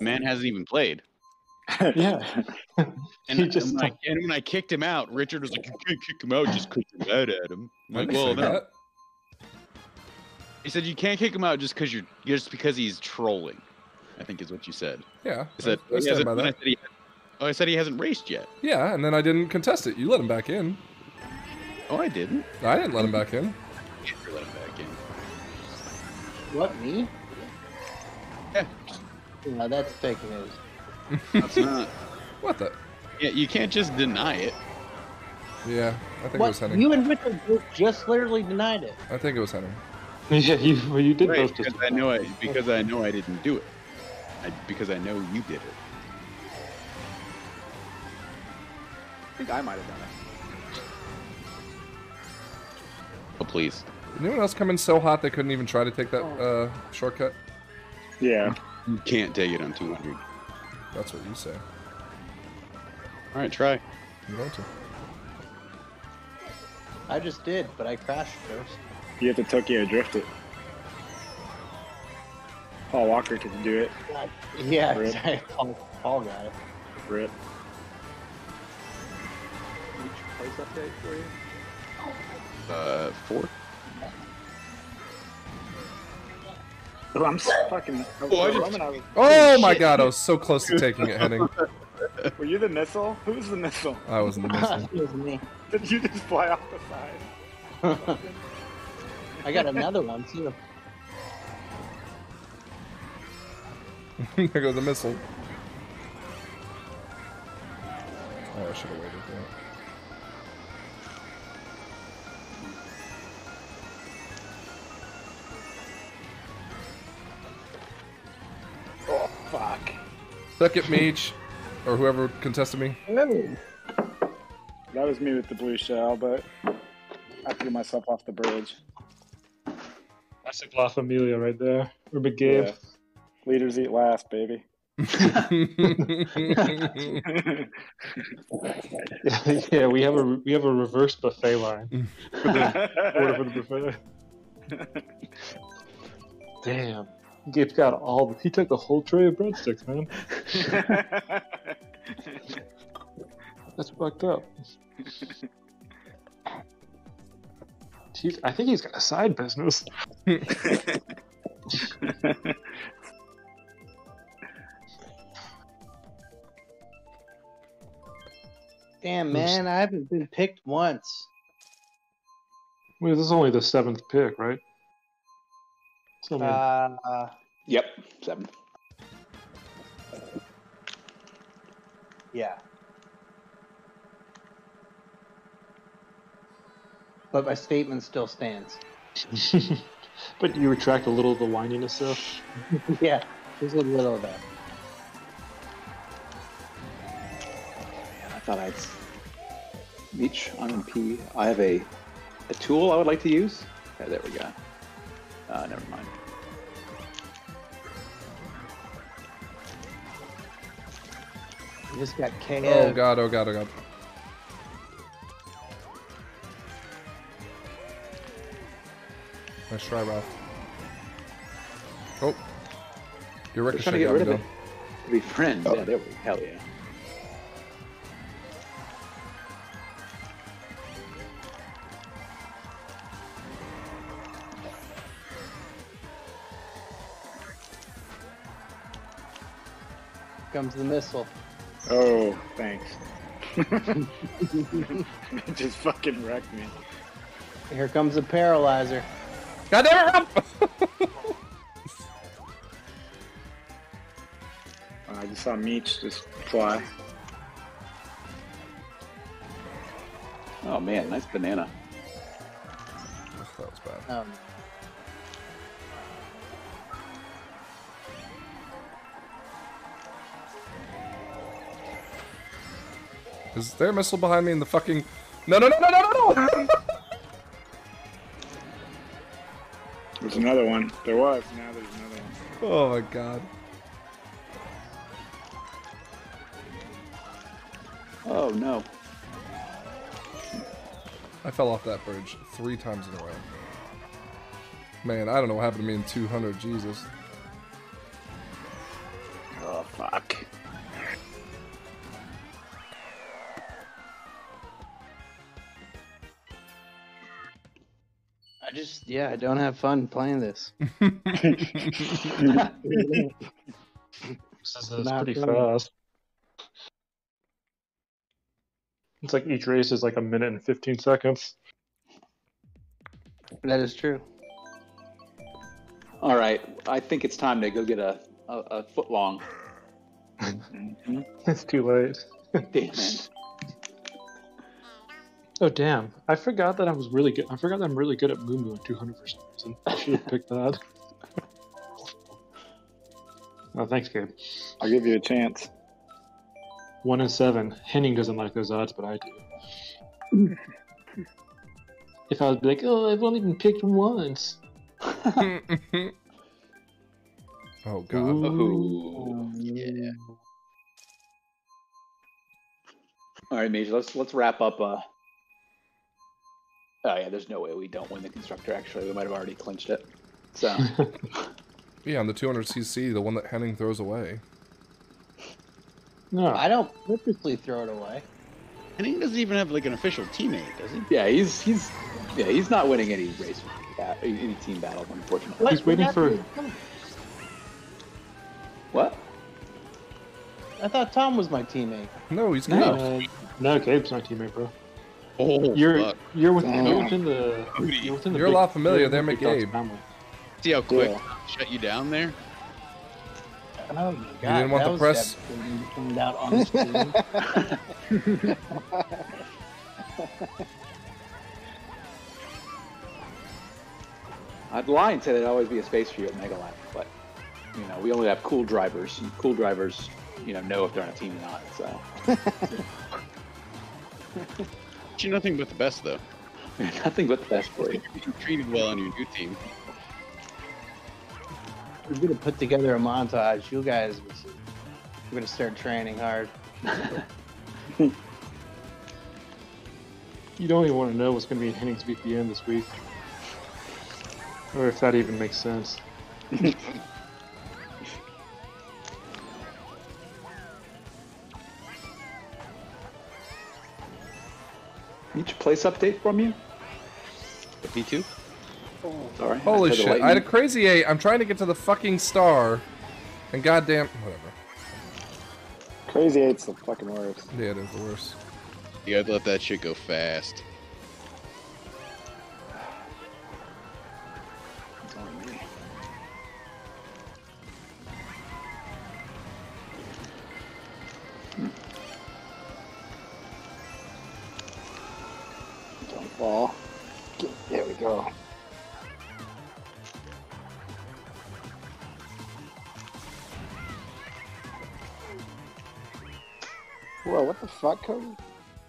Man hasn't even played. Yeah. And, He just- and, like, and when I kicked him out, Richard was like, "You can't kick him out just because you're mad at him." I'm like, well, no. that. He said you can't kick him out just because you're just because he's trolling. I think is what you said. Yeah. I said, I, I he stand hasn't- by I that. said he, oh, I said he hasn't raced yet. Yeah, and then I didn't contest it. You let him back in. Oh, I didn't. I didn't let him back in. Andrew let him back in. What me? Yeah. No, that's fake news. That's not. What the? Yeah, you can't just deny it. Yeah, I think it was What? Henning. You and Richard just literally denied it. I think it was Henning. yeah, you well, you did Right, both just. because I know I because I know I didn't do it. I, because I know you did it. I think I might have done it. Oh please. Did anyone else come in so hot they couldn't even try to take that uh, shortcut? Yeah. You can't take it on 200. That's what you say. All right, try. You want to? I just did, but I crashed first. You have to Tokyo drift it. Paul Walker could do it. Yeah, Rip. exactly. Paul, Paul got it. Rip. Meech, place update for you. Uh, four. Oh, I'm so fucking. Oh, I just- I was- Oh my god, I was so close to taking it, Henning. Were you the missile? Who's the missile? I was in the missile. it was me. Did you just fly off the side? I got another one too. there goes the missile. Oh, I should have waited. Yeah. Oh fuck. Second Meech, or whoever contested me. That was me with the blue shell, but I threw myself off the bridge. Classic La Familia right there. Or Big Gabe. Yeah. Leaders eat last, baby. Yeah, yeah, we have a we have a reverse buffet line for the order for the buffet. Damn, Gabe's got all. The, he took the whole tray of breadsticks, man. That's fucked up. He's, I think he's got a side business. Damn, man, I haven't been picked once. Well, this is only the seventh pick, right? So, Uh, Yep, seven. yeah. But my statement still stands. but you retract a little of the whininess, though. yeah, there's a little of that. I thought I'd reach on MP. I have a a tool I would like to use. Okay, there we go. Uh, never mind. You just got KO. oh god, oh god, oh god. Nice try, Ralph. Oh. Your We're trying to get rid me of though. it. Be friends. Yeah, there we go. Hell yeah. Comes the missile. Oh, thanks. it just fucking wrecked me. Here comes the paralyzer. God damn it, Ralph! I just saw Meech just fly. Oh man, nice banana. that was bad. Um, Is there a missile behind me in the fucking... No, no, no, no, no, no, no! another one. There was. Now there's another one. oh my god. Oh no. I fell off that bridge three times in a row. Man, I don't know what happened to me in 200, Jesus. Yeah, I don't have fun playing this. This is Not pretty really. fast. It's like each race is like a minute and 15 seconds. That is true. All right, I think it's time to go get a a, a foot long. It's too late. Damn it. Oh damn! I forgot that I was really good. I forgot that I'm really good at Moo Moo at 200 for some reason. I should have picked that. Oh, thanks, Gabe. I'll give you a chance. One in seven. Henning doesn't like those odds, but I do. if I was like, oh, I've only been picked once. oh god. Ooh, yeah. All right, Major. Let's let's wrap up. Uh... Oh yeah, there's no way we don't win the constructor. Actually, we might have already clinched it. So Yeah, on the 200cc, the one that Henning throws away. No, I don't purposely throw it away. And he doesn't even have like an official teammate, does he? yeah, he's he's yeah he's not winning any race uh, any team battles, unfortunately. He's waiting for- What? I thought Tom was my teammate. No, he's no, uh, no, Gabe's my teammate, bro. Oh, You're fuck. you're within, you're within the you're within the You're a lot familiar there, within McGabe. See how quick Yeah. I shut you down there? Oh my god. didn't want that the press? devastating to find out on the stream. I'd lie and say there'd always be a space for you at Mega Life, but you know we only have cool drivers, and cool drivers, you know, know if they're on a team or not. So You're nothing but the best, though. nothing but the best for you. You're being treated well on your new team. We're gonna put together a montage. You guys, we're gonna start training hard. You don't even want to know what's going to be in Henning's VPN this week. Or if that even makes sense. Each place update from you. The P2? Sorry. Holy said the shit! I had a crazy eight. I'm trying to get to the fucking star, and goddamn, whatever. Crazy eight's the fucking worst. Yeah, it is the worst. You gotta let that shit go fast.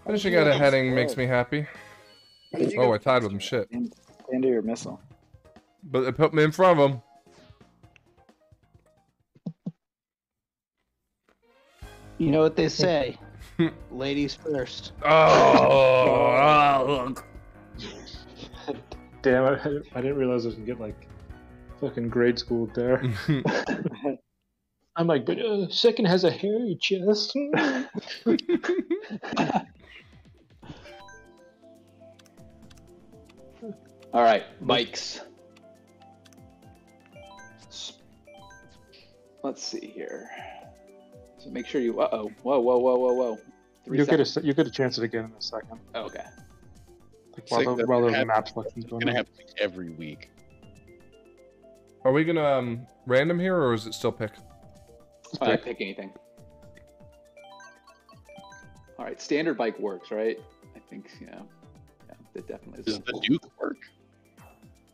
Finishing out a heading makes me happy. Oh, I tied with him. Shit. Into your missile. But it put me in front of him. You know what they say? Ladies first. Oh, Damn, I, I didn't realize I was going to get like fucking grade school there. I'm like, but uh, second has a hairy chest. All right, bikes. Let's see here. So make sure you. Uh oh. Whoa, whoa, whoa, whoa, whoa. Three You'll get a seconds. se- you'll get a chance at it again in a second. Okay. Like, like while the, that while the happens- map selection's It's going gonna happen like every week. Are we gonna um random here or is it still pick? All right, pick anything. All right, standard bike works, right? I think, you know, yeah, that definitely is. Does the Duke work?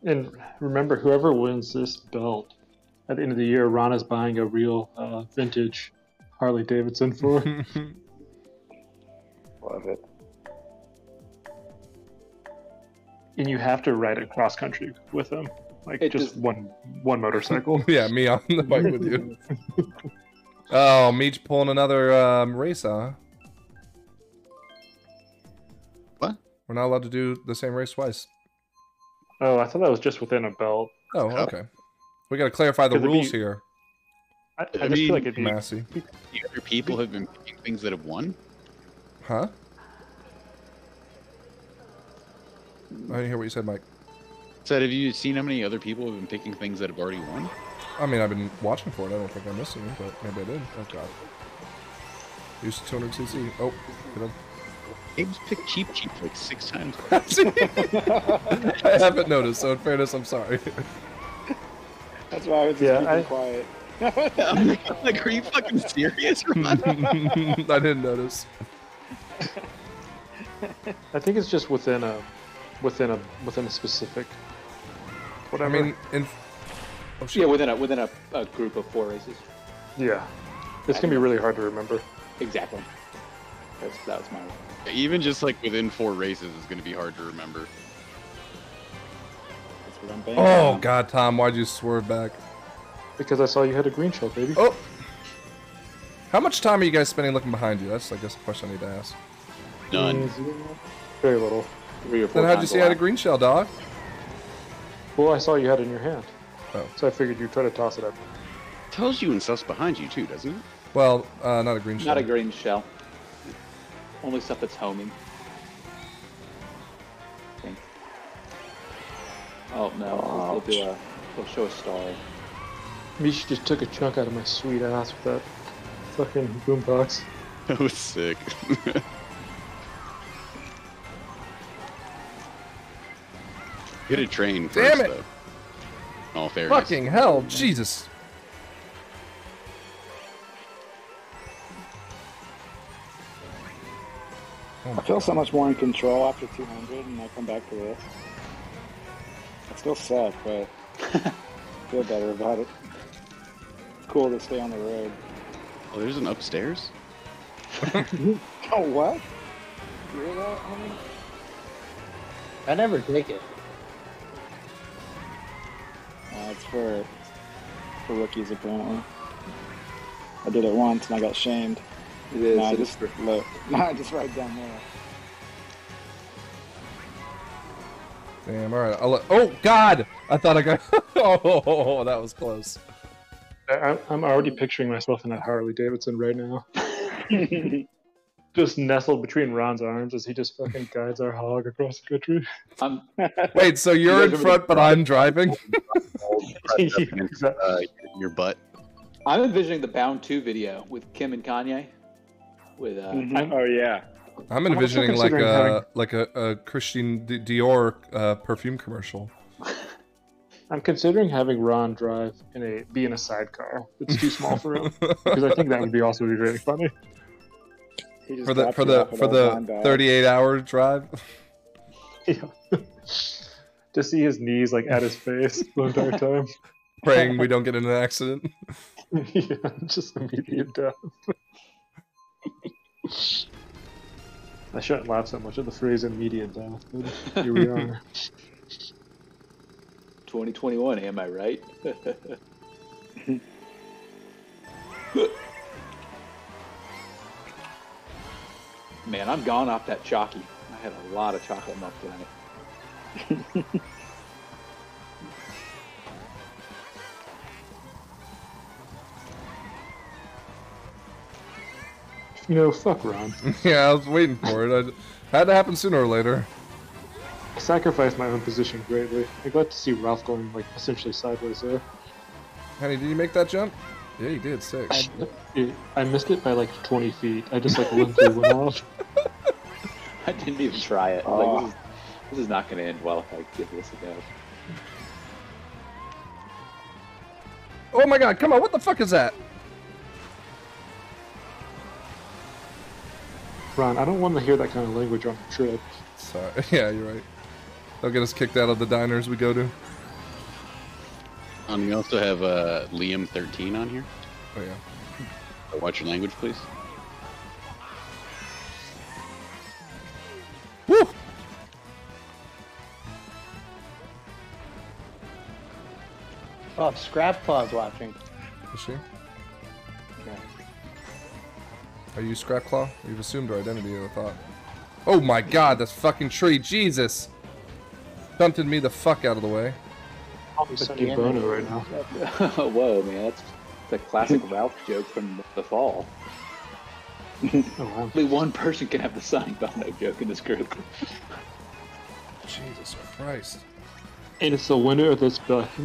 And remember, whoever wins this belt at the end of the year, Ron is buying a real uh, vintage Harley Davidson for. Love it. and you have to ride it cross country with him, like It just just- one one motorcycle. yeah, me on the bike with you. Oh, Meech pulling another um, race, huh? What? We're not allowed to do the same race twice. Oh, I thought that was just within a belt. Oh, okay. We gotta clarify the Could it be- rules here, I, I I just mean, feel like it'd be Massey. The other people have been picking things that have won. Huh? I didn't hear what you said, Mike. Said, have you seen how many other people have been picking things that have already won? I mean, I've been watching for it. I don't think I missed any, but maybe I did. Oh god. Use 200cc. Oh, good on. Gabe's picked Cheep Cheep like six times. I haven't noticed, so in fairness, I'm sorry. That's why I was just Yeah, keeping I- quiet. I'm like, like, are you fucking serious, Ron? I didn't notice. I think it's just within a within a within a specific. What I mean, in. Oh, shit. Yeah, within a within a, a group of four races. yeah, it's gonna be really hard to remember. Exactly. That's that was my. Even just like within four races is going to be hard to remember. That's what I'm banking Oh on. god, Tom, why'd you swerve back? Because I saw you had a green shell, baby. Oh! How much time are you guys spending looking behind you? That's, I guess, a question I need to ask. None. Very little. Three or four. Then how'd you see I had a green shell, dog? Well, I saw you had it in your hand. Oh. So I figured you'd try to toss it up. me. Tells you and stuff's behind you too, doesn't it? Well, uh, not a green shell. Not a green shell. Only stuff that's homing. I think. Oh no! They'll do a. They'll show a star. Mish just took a chunk out of my sweet ass with that fucking boombox. That was sick. Get a train first, Damn it. though. In All fairness. Fucking hell, Jesus. Oh I my feel so much more in control after 200, and I come back to this. I still suck, but I feel better about it. It's cool to stay on the road. Oh, there's an upstairs. Oh, what? You hear that, homie? I never take it. Uh, it's for for rookies apparently. I did it once and I got shamed. It is. No, I it is just for- look. No, I just right down there. Damn. All right. I'll let... Oh God! I thought I got. oh, that was close. I, I'm- I'm already picturing myself in that Harley Davidson right now. Just nestled between Ron's arms as he just fucking guides our hog across the country. I'm Wait. So you're in front, but I'm driving. Exactly. Uh, your butt. I'm envisioning the Bound 2 video with Kim and Kanye. With uh, Mhm. Oh yeah. I'm also envisioning like a having- like a, a Christian Dior uh, perfume commercial. I'm considering having Ron drive in a be in a sidecar. It's too small for him because I think that would be also be really funny. For the for the for the 38 hour drive. Yeah. to see his knees like at his face the entire time. Praying we don't get in an accident. yeah, just immediate death. I shouldn't laugh so much at the phrase immediate death, but here we are. 2021, am I right? Man, I'm gone off that chalky. I had a lot of chocolate milk tonight. You know, fuck Ron. yeah, I was waiting for it. I had to happen sooner or later. I sacrificed my own position greatly. I got to see Ralph going like essentially sideways there. Honey, did you make that jump? Yeah, you did. Sick. It- I missed it by like 20 feet. I just like limply went off. I didn't even try it. I was like, this is, ah. this is not going to end well if I give this a go. Oh my god, come on, what the fuck is that? Ron, I don't want to hear that kind of language on the trip. Sorry. Yeah, you're right. They'll get us kicked out of the diners we go to. Um, we also have uh, Liam 13 on here. Oh yeah. Uh, Watch your language, please. Woo! Oh, Scrap Claw's watching. Is she? Yeah. Are you Scrapclaw? You've assumed her identity, I thought. Oh my god, this fucking tree, Jesus! Stunted me the fuck out of the way. I'm Sonny Bono right now. Whoa, man, that's the classic Ralph joke from the fall. Oh, wow. Only one person can have the Sonny Bono joke in this group. Jesus Christ. And it's the winner of this uh,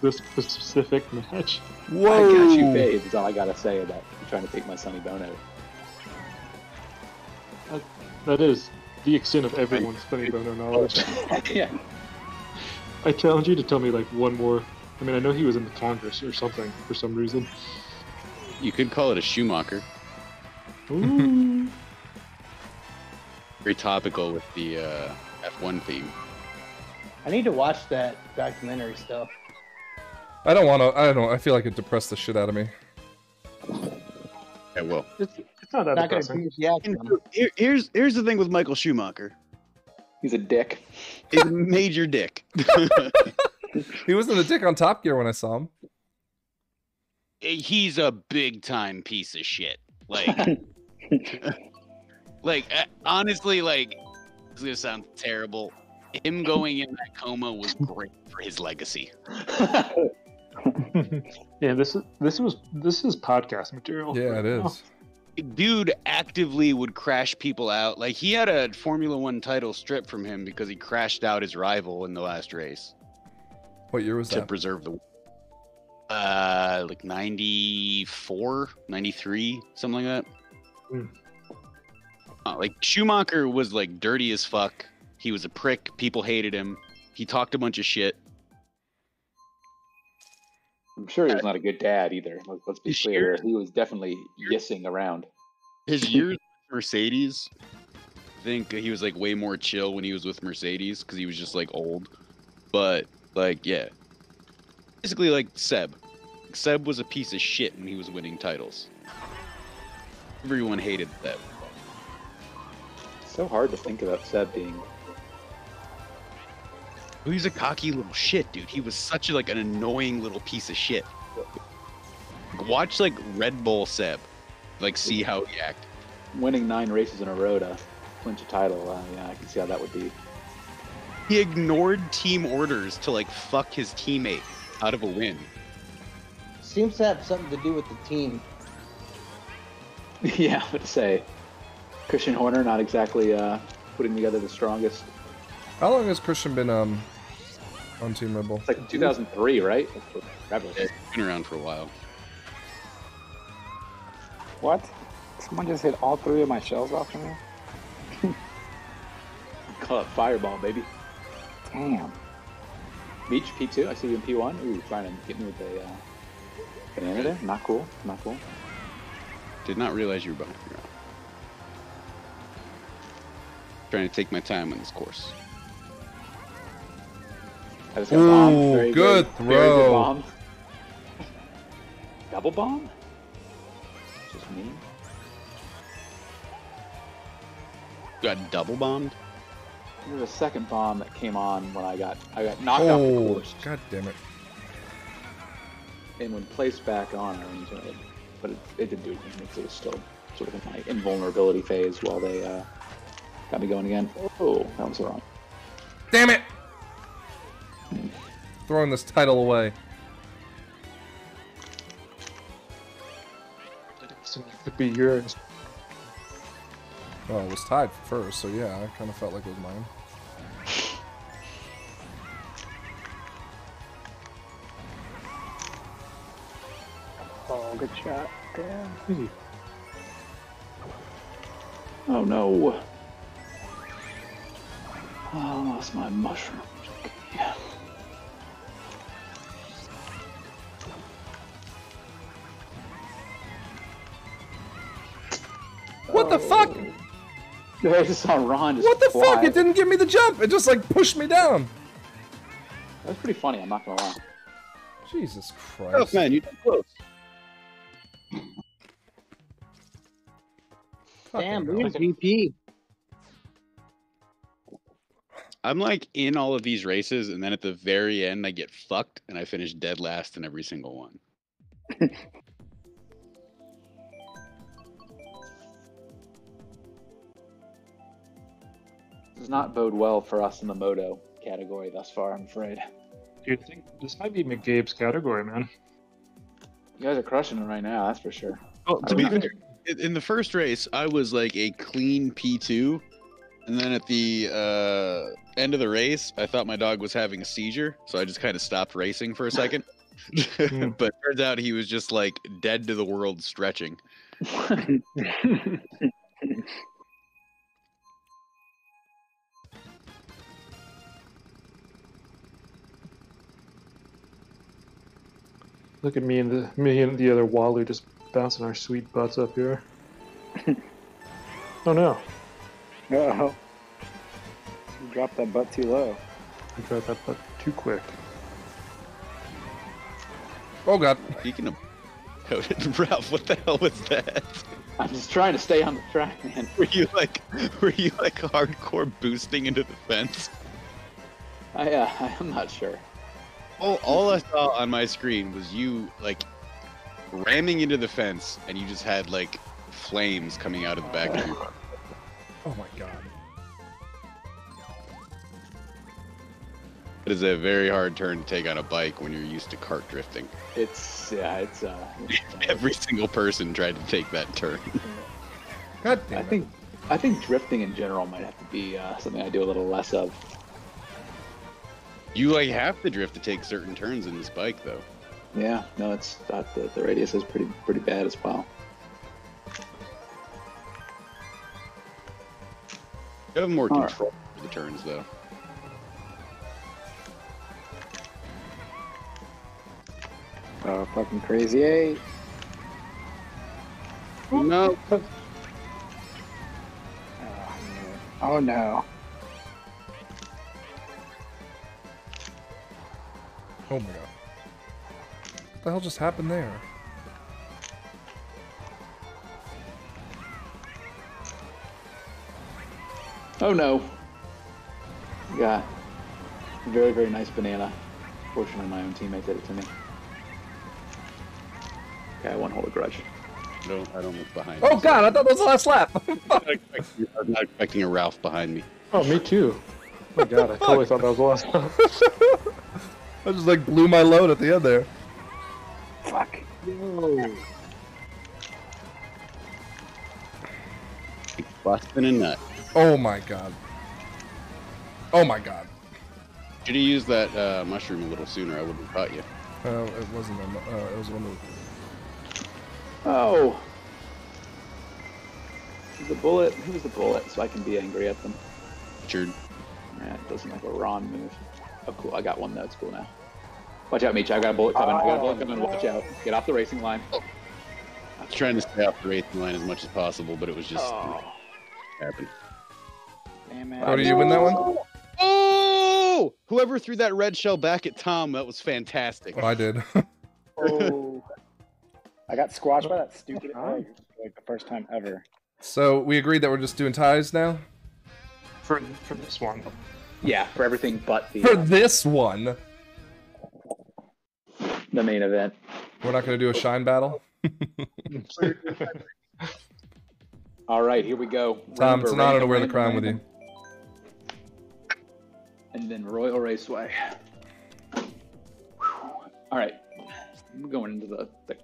this specific match. Whoa! I got you, babe. Is all I gotta say about trying to take my Sonny Bono. That is the extent of everyone's funny Bono knowledge. yeah. I challenge you to tell me like one more. I mean, I know he was in the Congress or something for some reason. You could call it a Schumacher. Ooh. Very topical with the uh, F1 theme. I need to watch that documentary stuff. I don't want to. I don't. I feel like it depressed the shit out of me. Yeah, well. It's, it's not that Not depressing. be yeah. Here, here's here's the thing with Michael Schumacher. He's a dick. He's a major dick. He wasn't a dick on Top Gear when I saw him. He's a big time piece of shit. Like, like uh, honestly, like it's gonna sound terrible. Him going in that coma was great for his legacy. yeah, this is this was this is podcast material. Yeah, it is. Dude actively would crash people out. Like he had a Formula One title stripped from him because he crashed out his rival in the last race What year was to that? To preserve the uh like 94 93 something like that Hmm. Uh, like schumacher was like dirty as fuck he was a prick people hated him he talked a bunch of shit I'm sure he was uh, not a good dad either. Let's, be clear. He was definitely yissing around. his years with mercedes I think he was like way more chill when he was with Mercedes because he was just like old. But like, yeah, basically like Seb. Seb was a piece of shit when he was winning titles. Everyone hated Seb. It's so hard to think about Seb being. He was a cocky little shit, dude. He was such a, like an annoying little piece of shit. Watch like Red Bull Seb, like see how he act. winning nine races in a row to clinch a title. Uh, yeah, I can see how that would be. He ignored team orders to like fuck his teammate out of a win. Seems to have something to do with the team. yeah, but to say, Christian Horner not exactly uh, putting together the strongest. How long has Christian been um on Team Red It's like 2003, right? That's. It's been around for a while. What? Someone just hit all three of my shells off of me? Call it Fireball, baby. Damn. Beach P2. I see you in P1. Ooh, trying to get me with a uh, banana there. Not cool. Not cool. Did not realize you were behind me. Trying to take my time on this course. I just got bombed. Ooh, Very good Very good throw. bomb. Double bomb? Just me. Got double bombed. There was a second bomb that came on when I got I got knocked off the Oh, course, god damn it. and when placed back on, I mean, it, but it, it didn't do anything. It was still sort of in my invulnerability phase while they uh, got me going again. Oh, that was wrong. Damn it! Throwing this title away. So it could be yours. Well, it was tied for first, so yeah, I kind of felt like it was mine. Oh, good shot. Damn. Oh no. Oh, I lost my mushroom. Yeah. What the fuck? I just saw Ron just What the fly. fuck? It didn't give me the jump. It just like pushed me down. That was pretty funny. I'm not gonna lie. Jesus Christ! Oh Christ. man, you did close. Damn, hell. look at GP. I'm like in all of these races, and then at the very end, I get fucked, and I finish dead last in every single one. Does not bode well for us in the moto category thus far. I'm afraid. Dude, I think this might be McGabe's category, man. You guys are crushing it right now. That's for sure. Well, to be fair, in- in the first race, I was like a clean P2, and then at the uh, end of the race, I thought my dog was having a seizure, so I just kind of stopped racing for a second. Hmm. but turns out he was just like dead to the world stretching. Look at me and the me and the other Walu just bouncing our sweet butts up here. oh no, Uh-oh. You dropped that butt too low. I dropped that butt too quick. Oh god. Speaking of coated, Ralph, what the hell was that? I'm just trying to stay on the track, man. Were you like, were you like hardcore boosting into the fence? I uh, I'm not sure. All, all I saw on my screen was you like ramming into the fence, and you just had like flames coming out of the back of your. Oh my god. It is a very hard turn to take on a bike when you're used to cart drifting. It's yeah, it's uh. it's, uh, Every single person tried to take that turn. God damn I it. think I think drifting in general might have to be uh, something I do a little less of. You like have to drift to take certain turns in this bike, though. Yeah, no, it's uh, the the radius is pretty pretty bad as well. You have more All right. control over the turns, though. Oh, fucking crazy eight. No, Oh, it. Oh no. Oh my god. What the hell just happened there? Oh no. Got a very, very nice banana. Fortunately, my own teammate did it to me. Okay, I won't hold a grudge. No, I don't look behind. Oh me. god, I thought that was the last lap! I'm not expecting- I'm not expecting a Ralph behind me. Oh, me too. Oh my god, I totally thought that was the last one. I just like blew my load at the end there. Fuck. Busting a nut. Oh my god. Oh my god. Should have used that uh, mushroom a little sooner. I wouldn't have caught you. Oh, it wasn't a, mo- uh, it was one of Oh. The bullet. Who's the bullet? So I can be angry at them. Richard. Yeah, it doesn't like a Ron move. Oh, cool. I got one. That's cool now. Watch out, Meech. I got a bullet coming. I got a bullet coming. Watch out. Get off the racing line. Oh. I was trying to stay off the racing line as much as possible, but it was just Oh. happened. Damn it. Oh, do you win that one? Oh! Whoever threw that red shell back at Tom, that was fantastic. Oh, I did. Oh. I got squashed by that stupid egg for like the first time ever. so we agreed that we're just doing ties now? For for this one. Yeah, for everything but the For uh, this one, the main event. we're not gonna do a shine battle? All right, here we go. Tom, it's an honor to wear the crown with you. And then Royal Raceway. Whew. All right, I'm going into the, the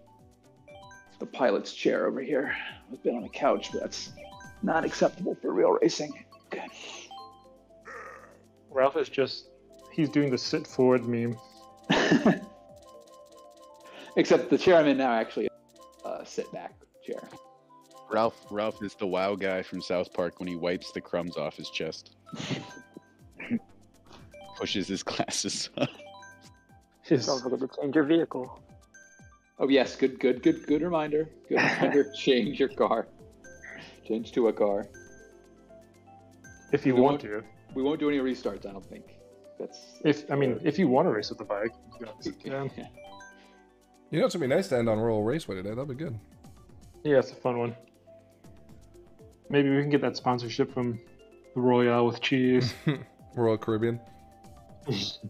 the pilot's chair over here. I've been on a couch, but that's not acceptable for real racing. Okay. Ralph is just he's doing the sit forward meme. Except the chair I'm in now actually uh, sit back chair. Ralph Ralph is the wow guy from South Park when he wipes the crumbs off his chest. Pushes his glasses up. His, Don't forget to change your vehicle. Oh yes, good, good, good, good reminder. Good reminder. Change your car. Change to a car. if you We want won't- to. We won't do any restarts. I don't think. That's If I mean, if you want to race with the bike, you guys can. You know, it's gonna be nice to end on Royal Raceway today. That'd be good. Yeah, it's a fun one. Maybe we can get that sponsorship from the Royale with cheese. Royal Caribbean. Just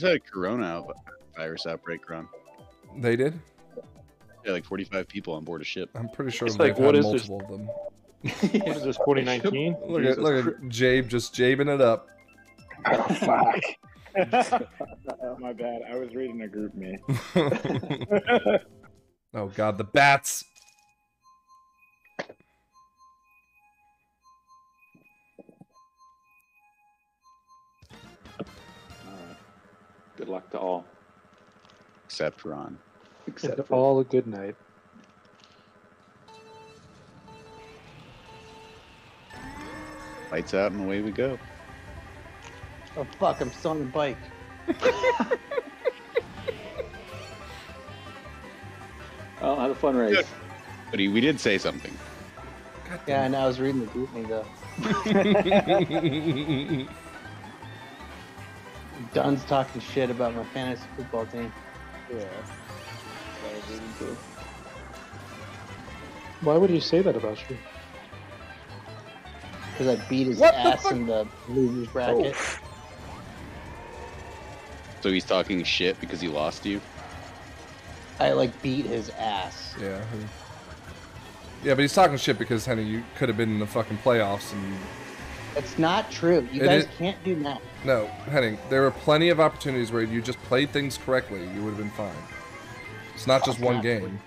had a corona virus outbreak run. They did. Yeah, like 45 people on board a ship. I'm pretty sure It's they've like, what had is this? multiple of them. What is this? 2019? Look at look at Jabe just jabing it up. Oh, fuck. oh, my bad. I was reading a GroupMe. oh god, the bats. All right. Good luck to all. Except Ron. Except It's for all a good night. Lights out and away we go. Oh fuck! I'm still on the bike. well, oh, have a fun race. But he, we did say something. Yeah, and I was reading the GroupMe though. Don's talking shit about my fantasy football team. Yeah. That was reading too. Why would he say that about you? Because I beat his What ass fuck? in the losers bracket. Oh. So he's talking shit because he lost you. I like beat his ass. yeah. he- Yeah, but he's talking shit because Henny, you could have been in the fucking playoffs and you That's not true. You It guys is- can't do that. No, Henning, there were plenty of opportunities where you just played things correctly, you would have been fine. It's not just one game.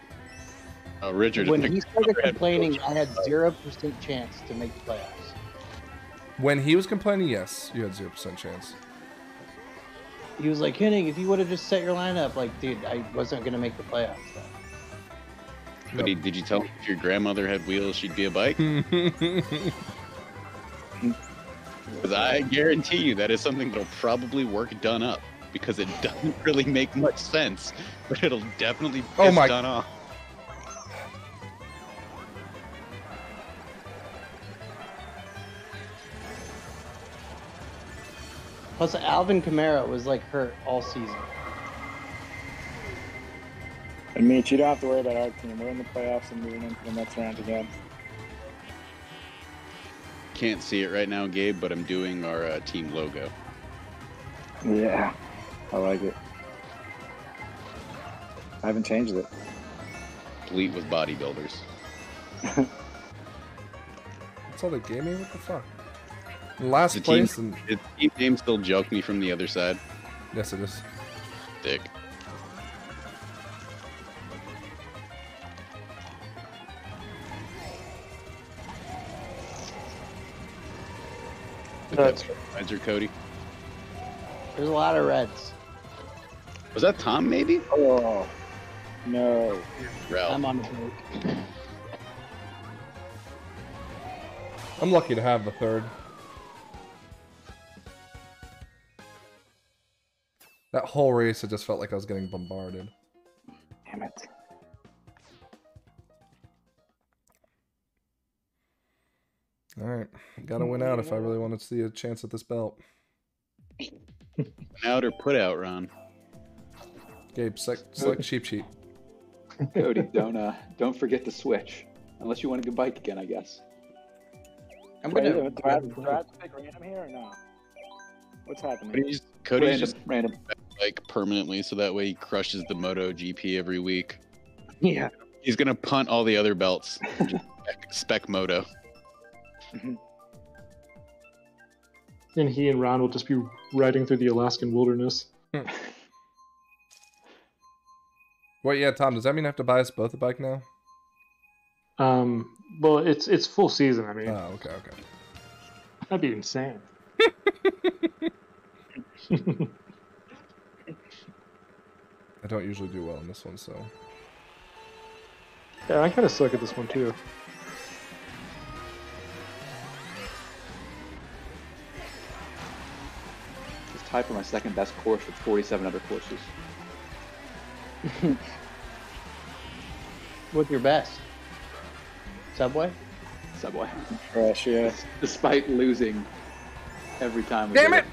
Oh, Richard. When he started complaining. I had zero percent chance to make the playoffs. When he was complaining, yes, you had 0% chance. He was like, Henning, if you would have just set your lineup, like, dude, I wasn't gonna make the playoffs. Though. But he, did you tell him if your grandmother had wheels, she'd be a bike? Because I guarantee you that is something that'll probably work done up. Because it doesn't really make much sense, but it'll definitely oh piss Oh my- done off. Plus, Alvin Kamara was like hurt all season. And Meech, you don't have to worry about our team. We're in the playoffs and moving into the next round again. Can't see it right now, Gabe, but I'm doing our uh, team logo. Yeah, I like it. I haven't changed it. Complete with bodybuilders. What's all the gaming? What the fuck? In last The team, place and the team name still joke me from the other side. yes it is. Dick. That's Advisor Cody. There's a lot of reds. Was that Tom? Maybe. Oh, no. Ralph. I'm on the boat. I'm lucky to have the third. That whole race, it just felt like I was getting bombarded. Damn it. All right, gotta win out if I really want to see a chance at this belt. Out or put out, Ron. Gabe, select, select Cheep Cheep. Cody, don't uh, don't forget to switch. Unless you want a good bike again, I guess. I'm gonna. do I have do I have to pick random here or no? What's happening? Cody's, Cody's random, just random. Like permanently, so that way he crushes the Moto GP every week. Yeah. He's gonna punt all the other belts. spec, spec Moto. and he and Ron will just be riding through the Alaskan wilderness. Wait, yeah, Tom, does that mean I have to buy us both a bike now? Um, well, it's it's full season. I mean, Oh, okay, okay. that'd be insane. I don't usually do well in this one, so. Yeah, I kind of suck at this one too. It's tied for my second best course with 47 other courses. What's your best? Subway? Subway. Fresh, yeah. Despite losing every time. we Damn it!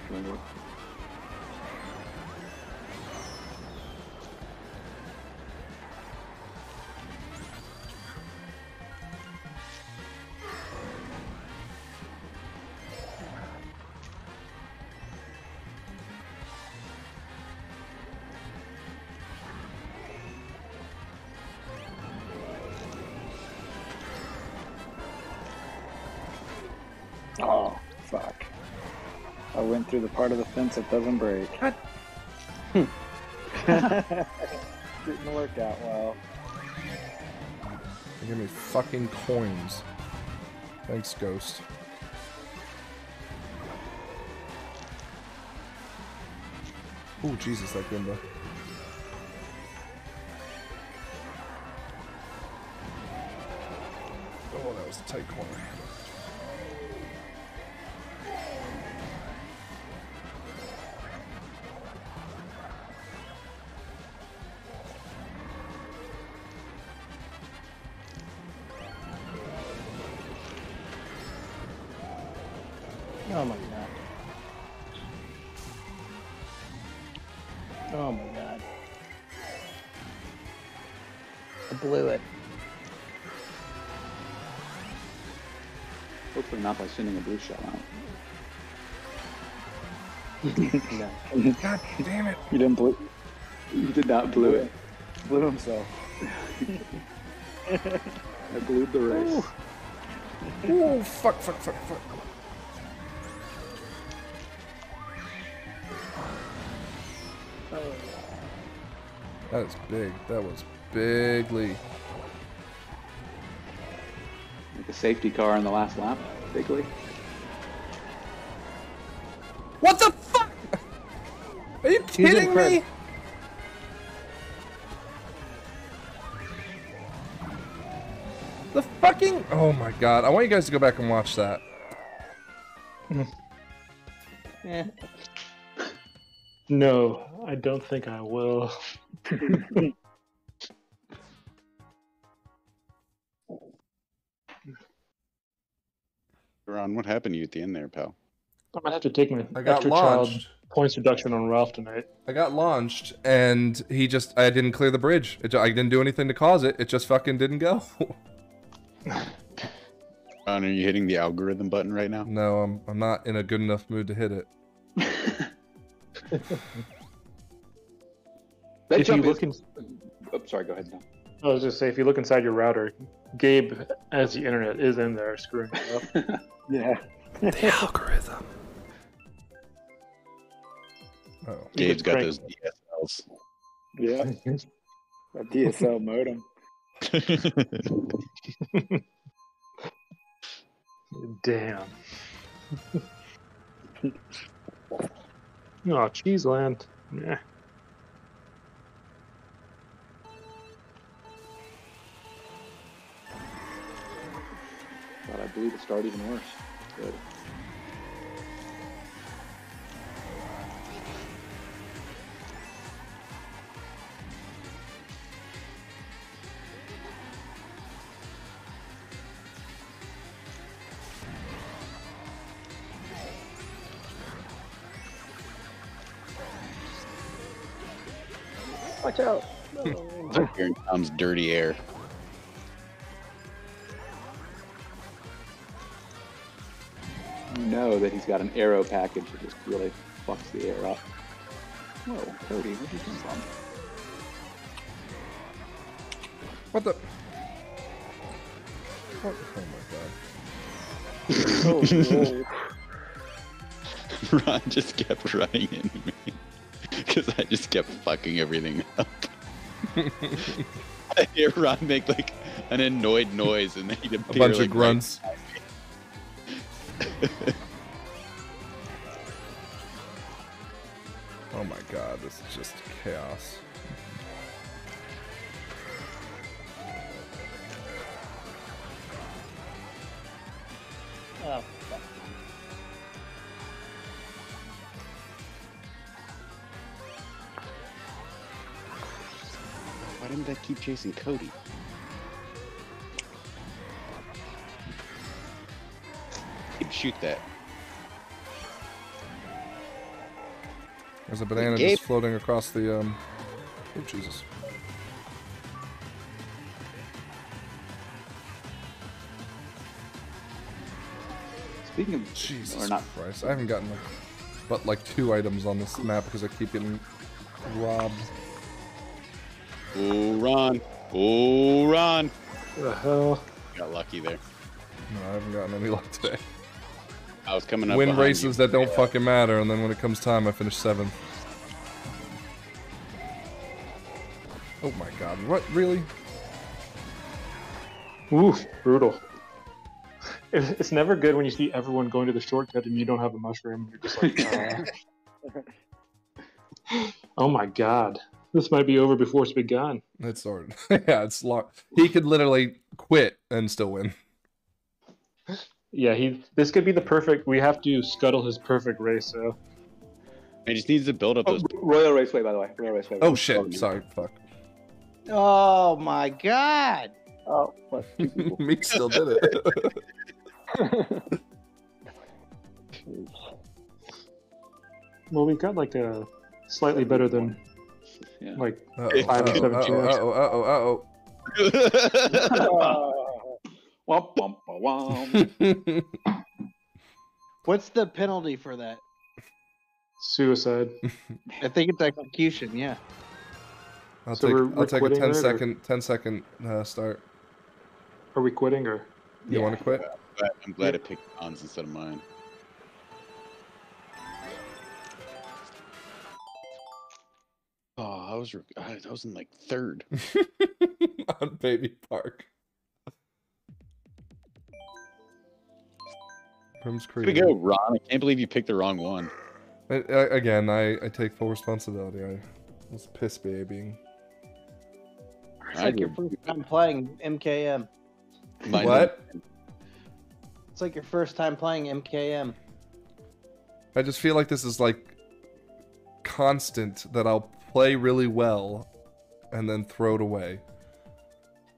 Through the part of the fence that doesn't break. Didn't work out well. They give me fucking coins. Thanks, Ghost. Oh, Jesus, that Goomba. Blew it. Hopefully not by sending a blue shell out. No. God damn it. He didn't blue, You did not blew it. blew himself. I blew the race. Oh, fuck, fuck, fuck, fuck. That is big. That was bigly. Like a safety car in the last lap, bigly. What the fuck? Are you kidding me? The fucking. Oh my god. I want you guys to go back and watch that. Eh. No, I don't think I will. Ron, what happened to you at the end there, pal? I'm gonna have to take my I got extra launched. child points reduction on Ralph tonight. I got launched and he just I didn't clear the bridge. It, I didn't do anything to cause it. It just fucking didn't go. Ron, are you hitting the algorithm button right now? no, I'm I'm not in a good enough mood to hit it. That If you jump look is... Oh, sorry, go ahead. Tom. I was just say if you look inside your router, Gabe, as the internet, is in there screwing it up. Yeah. The algorithm. Oh. Gabe's got those DSLs. Yeah. A DSL modem. Damn. oh, Cheeseland. Yeah. God, I blew the start even worse. Good. Watch out. Here in Tom's dirty air. Know that he's got an aero package that just really fucks the air up. Whoa, Cody, where'd you come from? What the? What? Oh my god. Oh. Ron just kept running into me because I just kept fucking everything up. I hear Ron make like an annoyed noise and then he'd A bunch like, of grunts. Oh this is just chaos. Oh, fuck. Why didn't I keep chasing Cody? He'd shoot that. There's a banana just floating across the um. Oh Jesus! Speaking of Jesus or not, Christ! I haven't gotten like, but like two items on this map because I keep getting robbed. Oh, Ron. Oh, Ron. the hell? Got lucky there. No, I haven't gotten any luck today. I was coming up. Win behind you. races that don't fucking matter, and then when it comes time, I finish seventh. Oh my god! What really? Oof, brutal. It- It's never good when you see everyone going to the shortcut and you don't have a mushroom. You're just like, "Ah." oh my god, this might be over before it's begun. It's hard. yeah, it's long. He could literally quit and still win. Yeah, he. This could be the perfect. We have to scuttle his perfect race. So He just needs to build up oh, those. Royal Raceway, by the way. Royal Raceway. Oh shit! Sorry, fuck. Oh my god. Oh, what? Meek still did it. Well, we've got like a slightly better than Yeah. like Uh-oh, Five and seven uh-oh, chance. uh-oh, uh-oh, Womp, womp, womp. uh-oh. What's the penalty for that? suicide. I think it's execution. Yeah. I'll So take, we're- I'll we're take a quitting 10 it, or- second, 10 second uh, start. Are we quitting or? You want to quit? I'm glad it picked Ron's instead of mine. Oh, I was I I was in like third. On Baby Park. Prim's Here we Creek. go, Ron. I can't believe you picked the wrong one. I, I, again, I, I take full responsibility. I was piss babying. It's I like your first time playing MKM. Mine- What? It's like your first time playing MKM. I just feel like this is like constant that I'll play really well and then throw it away.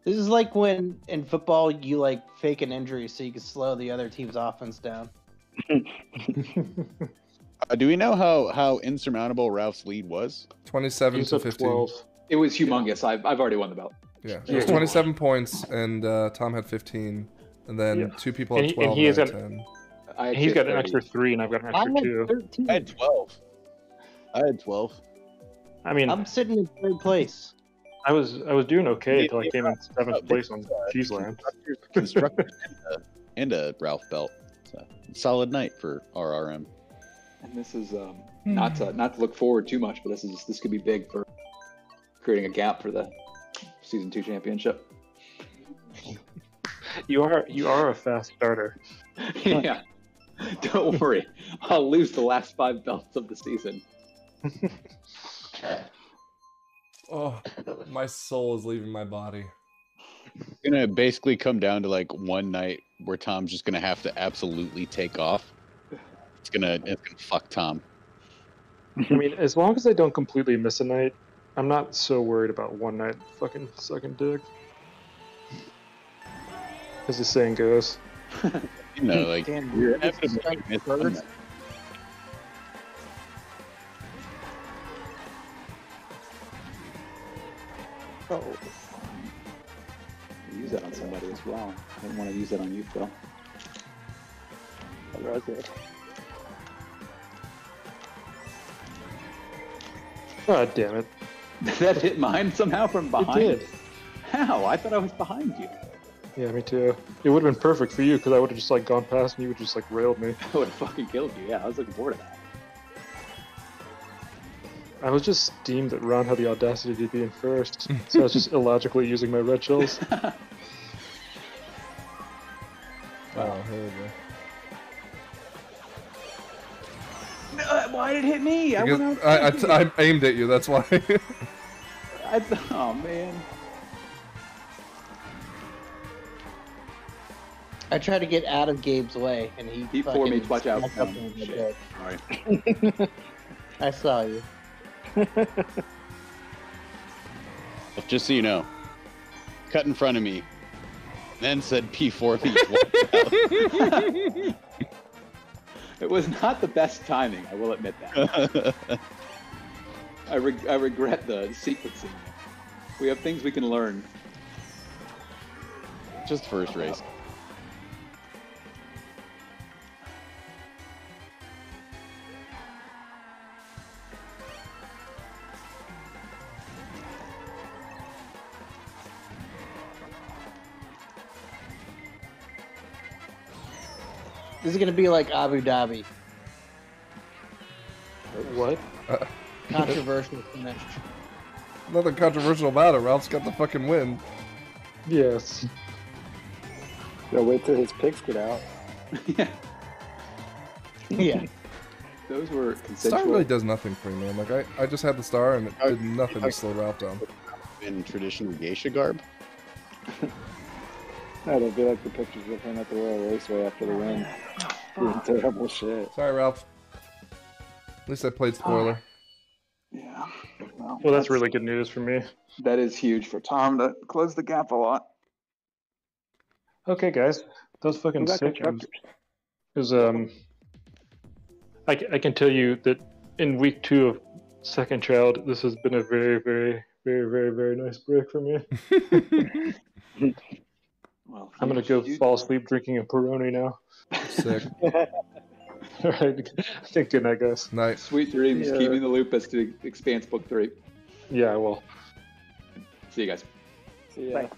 This is like when in football you like fake an injury so you can slow the other team's offense down. Uh, do we know how how insurmountable Ralph's lead was? 27 He's to 15. 12. It was humongous. I've, I've already won the belt. Yeah, Yeah. it was 27 points, and uh, Tom had 15, and then Yeah. two people And had he- and 12 he and, has I had got- 10. I And he's actually got an extra three, and I've got an I extra had two. 13. I had twelve. I had twelve. I mean, I'm sitting in third place. I was I was doing okay until I came in seventh place on Uh, Cheeseland. Constructors- Constructors and, a, and a Ralph belt. So, solid night for RRM. And this is um, not to not to look forward too much, but this is this could be big for creating a gap for the season two championship. You are you are a fast starter. yeah. Don't worry. I'll lose the last five belts of the season. Oh, my soul is leaving my body. It's gonna basically come down to like one night where Tom's just gonna have to absolutely take off. It's gonna it's gonna fuck Tom. I mean, as long as I don't completely miss a night, I'm not so worried about one night fucking sucking dick. As the saying goes. You know, like Damn, you're this is inevitably strike gonna miss one first. night. Oh, Use that on somebody as well. I didn't want to use that on you, Phil. That was it. God damn it. that hit mine somehow from behind. It did. How? I thought I was behind you. Yeah, me too. It would have been perfect for you because I would have just like gone past and you would just like railed me. I would have fucking killed you. Yeah, I was looking forward to that. I was just steamed that Ron had the audacity to be in first, so I was just illogically using my red chills. Oh, here we go. Why did it hit me? I Because went out. I, I, t- I aimed at you, that's why. I th- oh man. I tried to get out of Gabe's way, and he. He four fucking meets, watch out. smacked up on shit. dick. I saw you. Just so you know, cut in front of me, then said P4 meets It was not the best timing. I will admit that. I, reg- I regret the sequencing. We have things we can learn. Just first race. This is gonna be like Abu Dhabi. What? Controversial finish. Nothing controversial about it. Ralph's got the fucking win. Yes. Yeah, wait till his picks get out. yeah, Yeah. those were Star really does nothing for me, man. Like I, I just had the star and it did nothing to slow Ralph down. In traditional geisha garb. No, it'll be like the pictures of him at the Royal Raceway after the win. Doing terrible shit. Sorry, Ralph. At least I played spoiler. yeah. Well, Well, that's really good news for me. that is huge for Tom to close the gap a lot. Okay, guys, those fucking sick. constructors? Because um, I can tell you that in week two of Second Child, this has been a very, very, very, very, very nice break for me. Well, I'm gonna go huge- fall asleep drinking a Peroni now. Sick. All right, think good night, guys. Night. Sweet dreams. Yeah. Keep me in the loop as to Expanse Book Three. Yeah, I will. See you guys. See ya. Bye.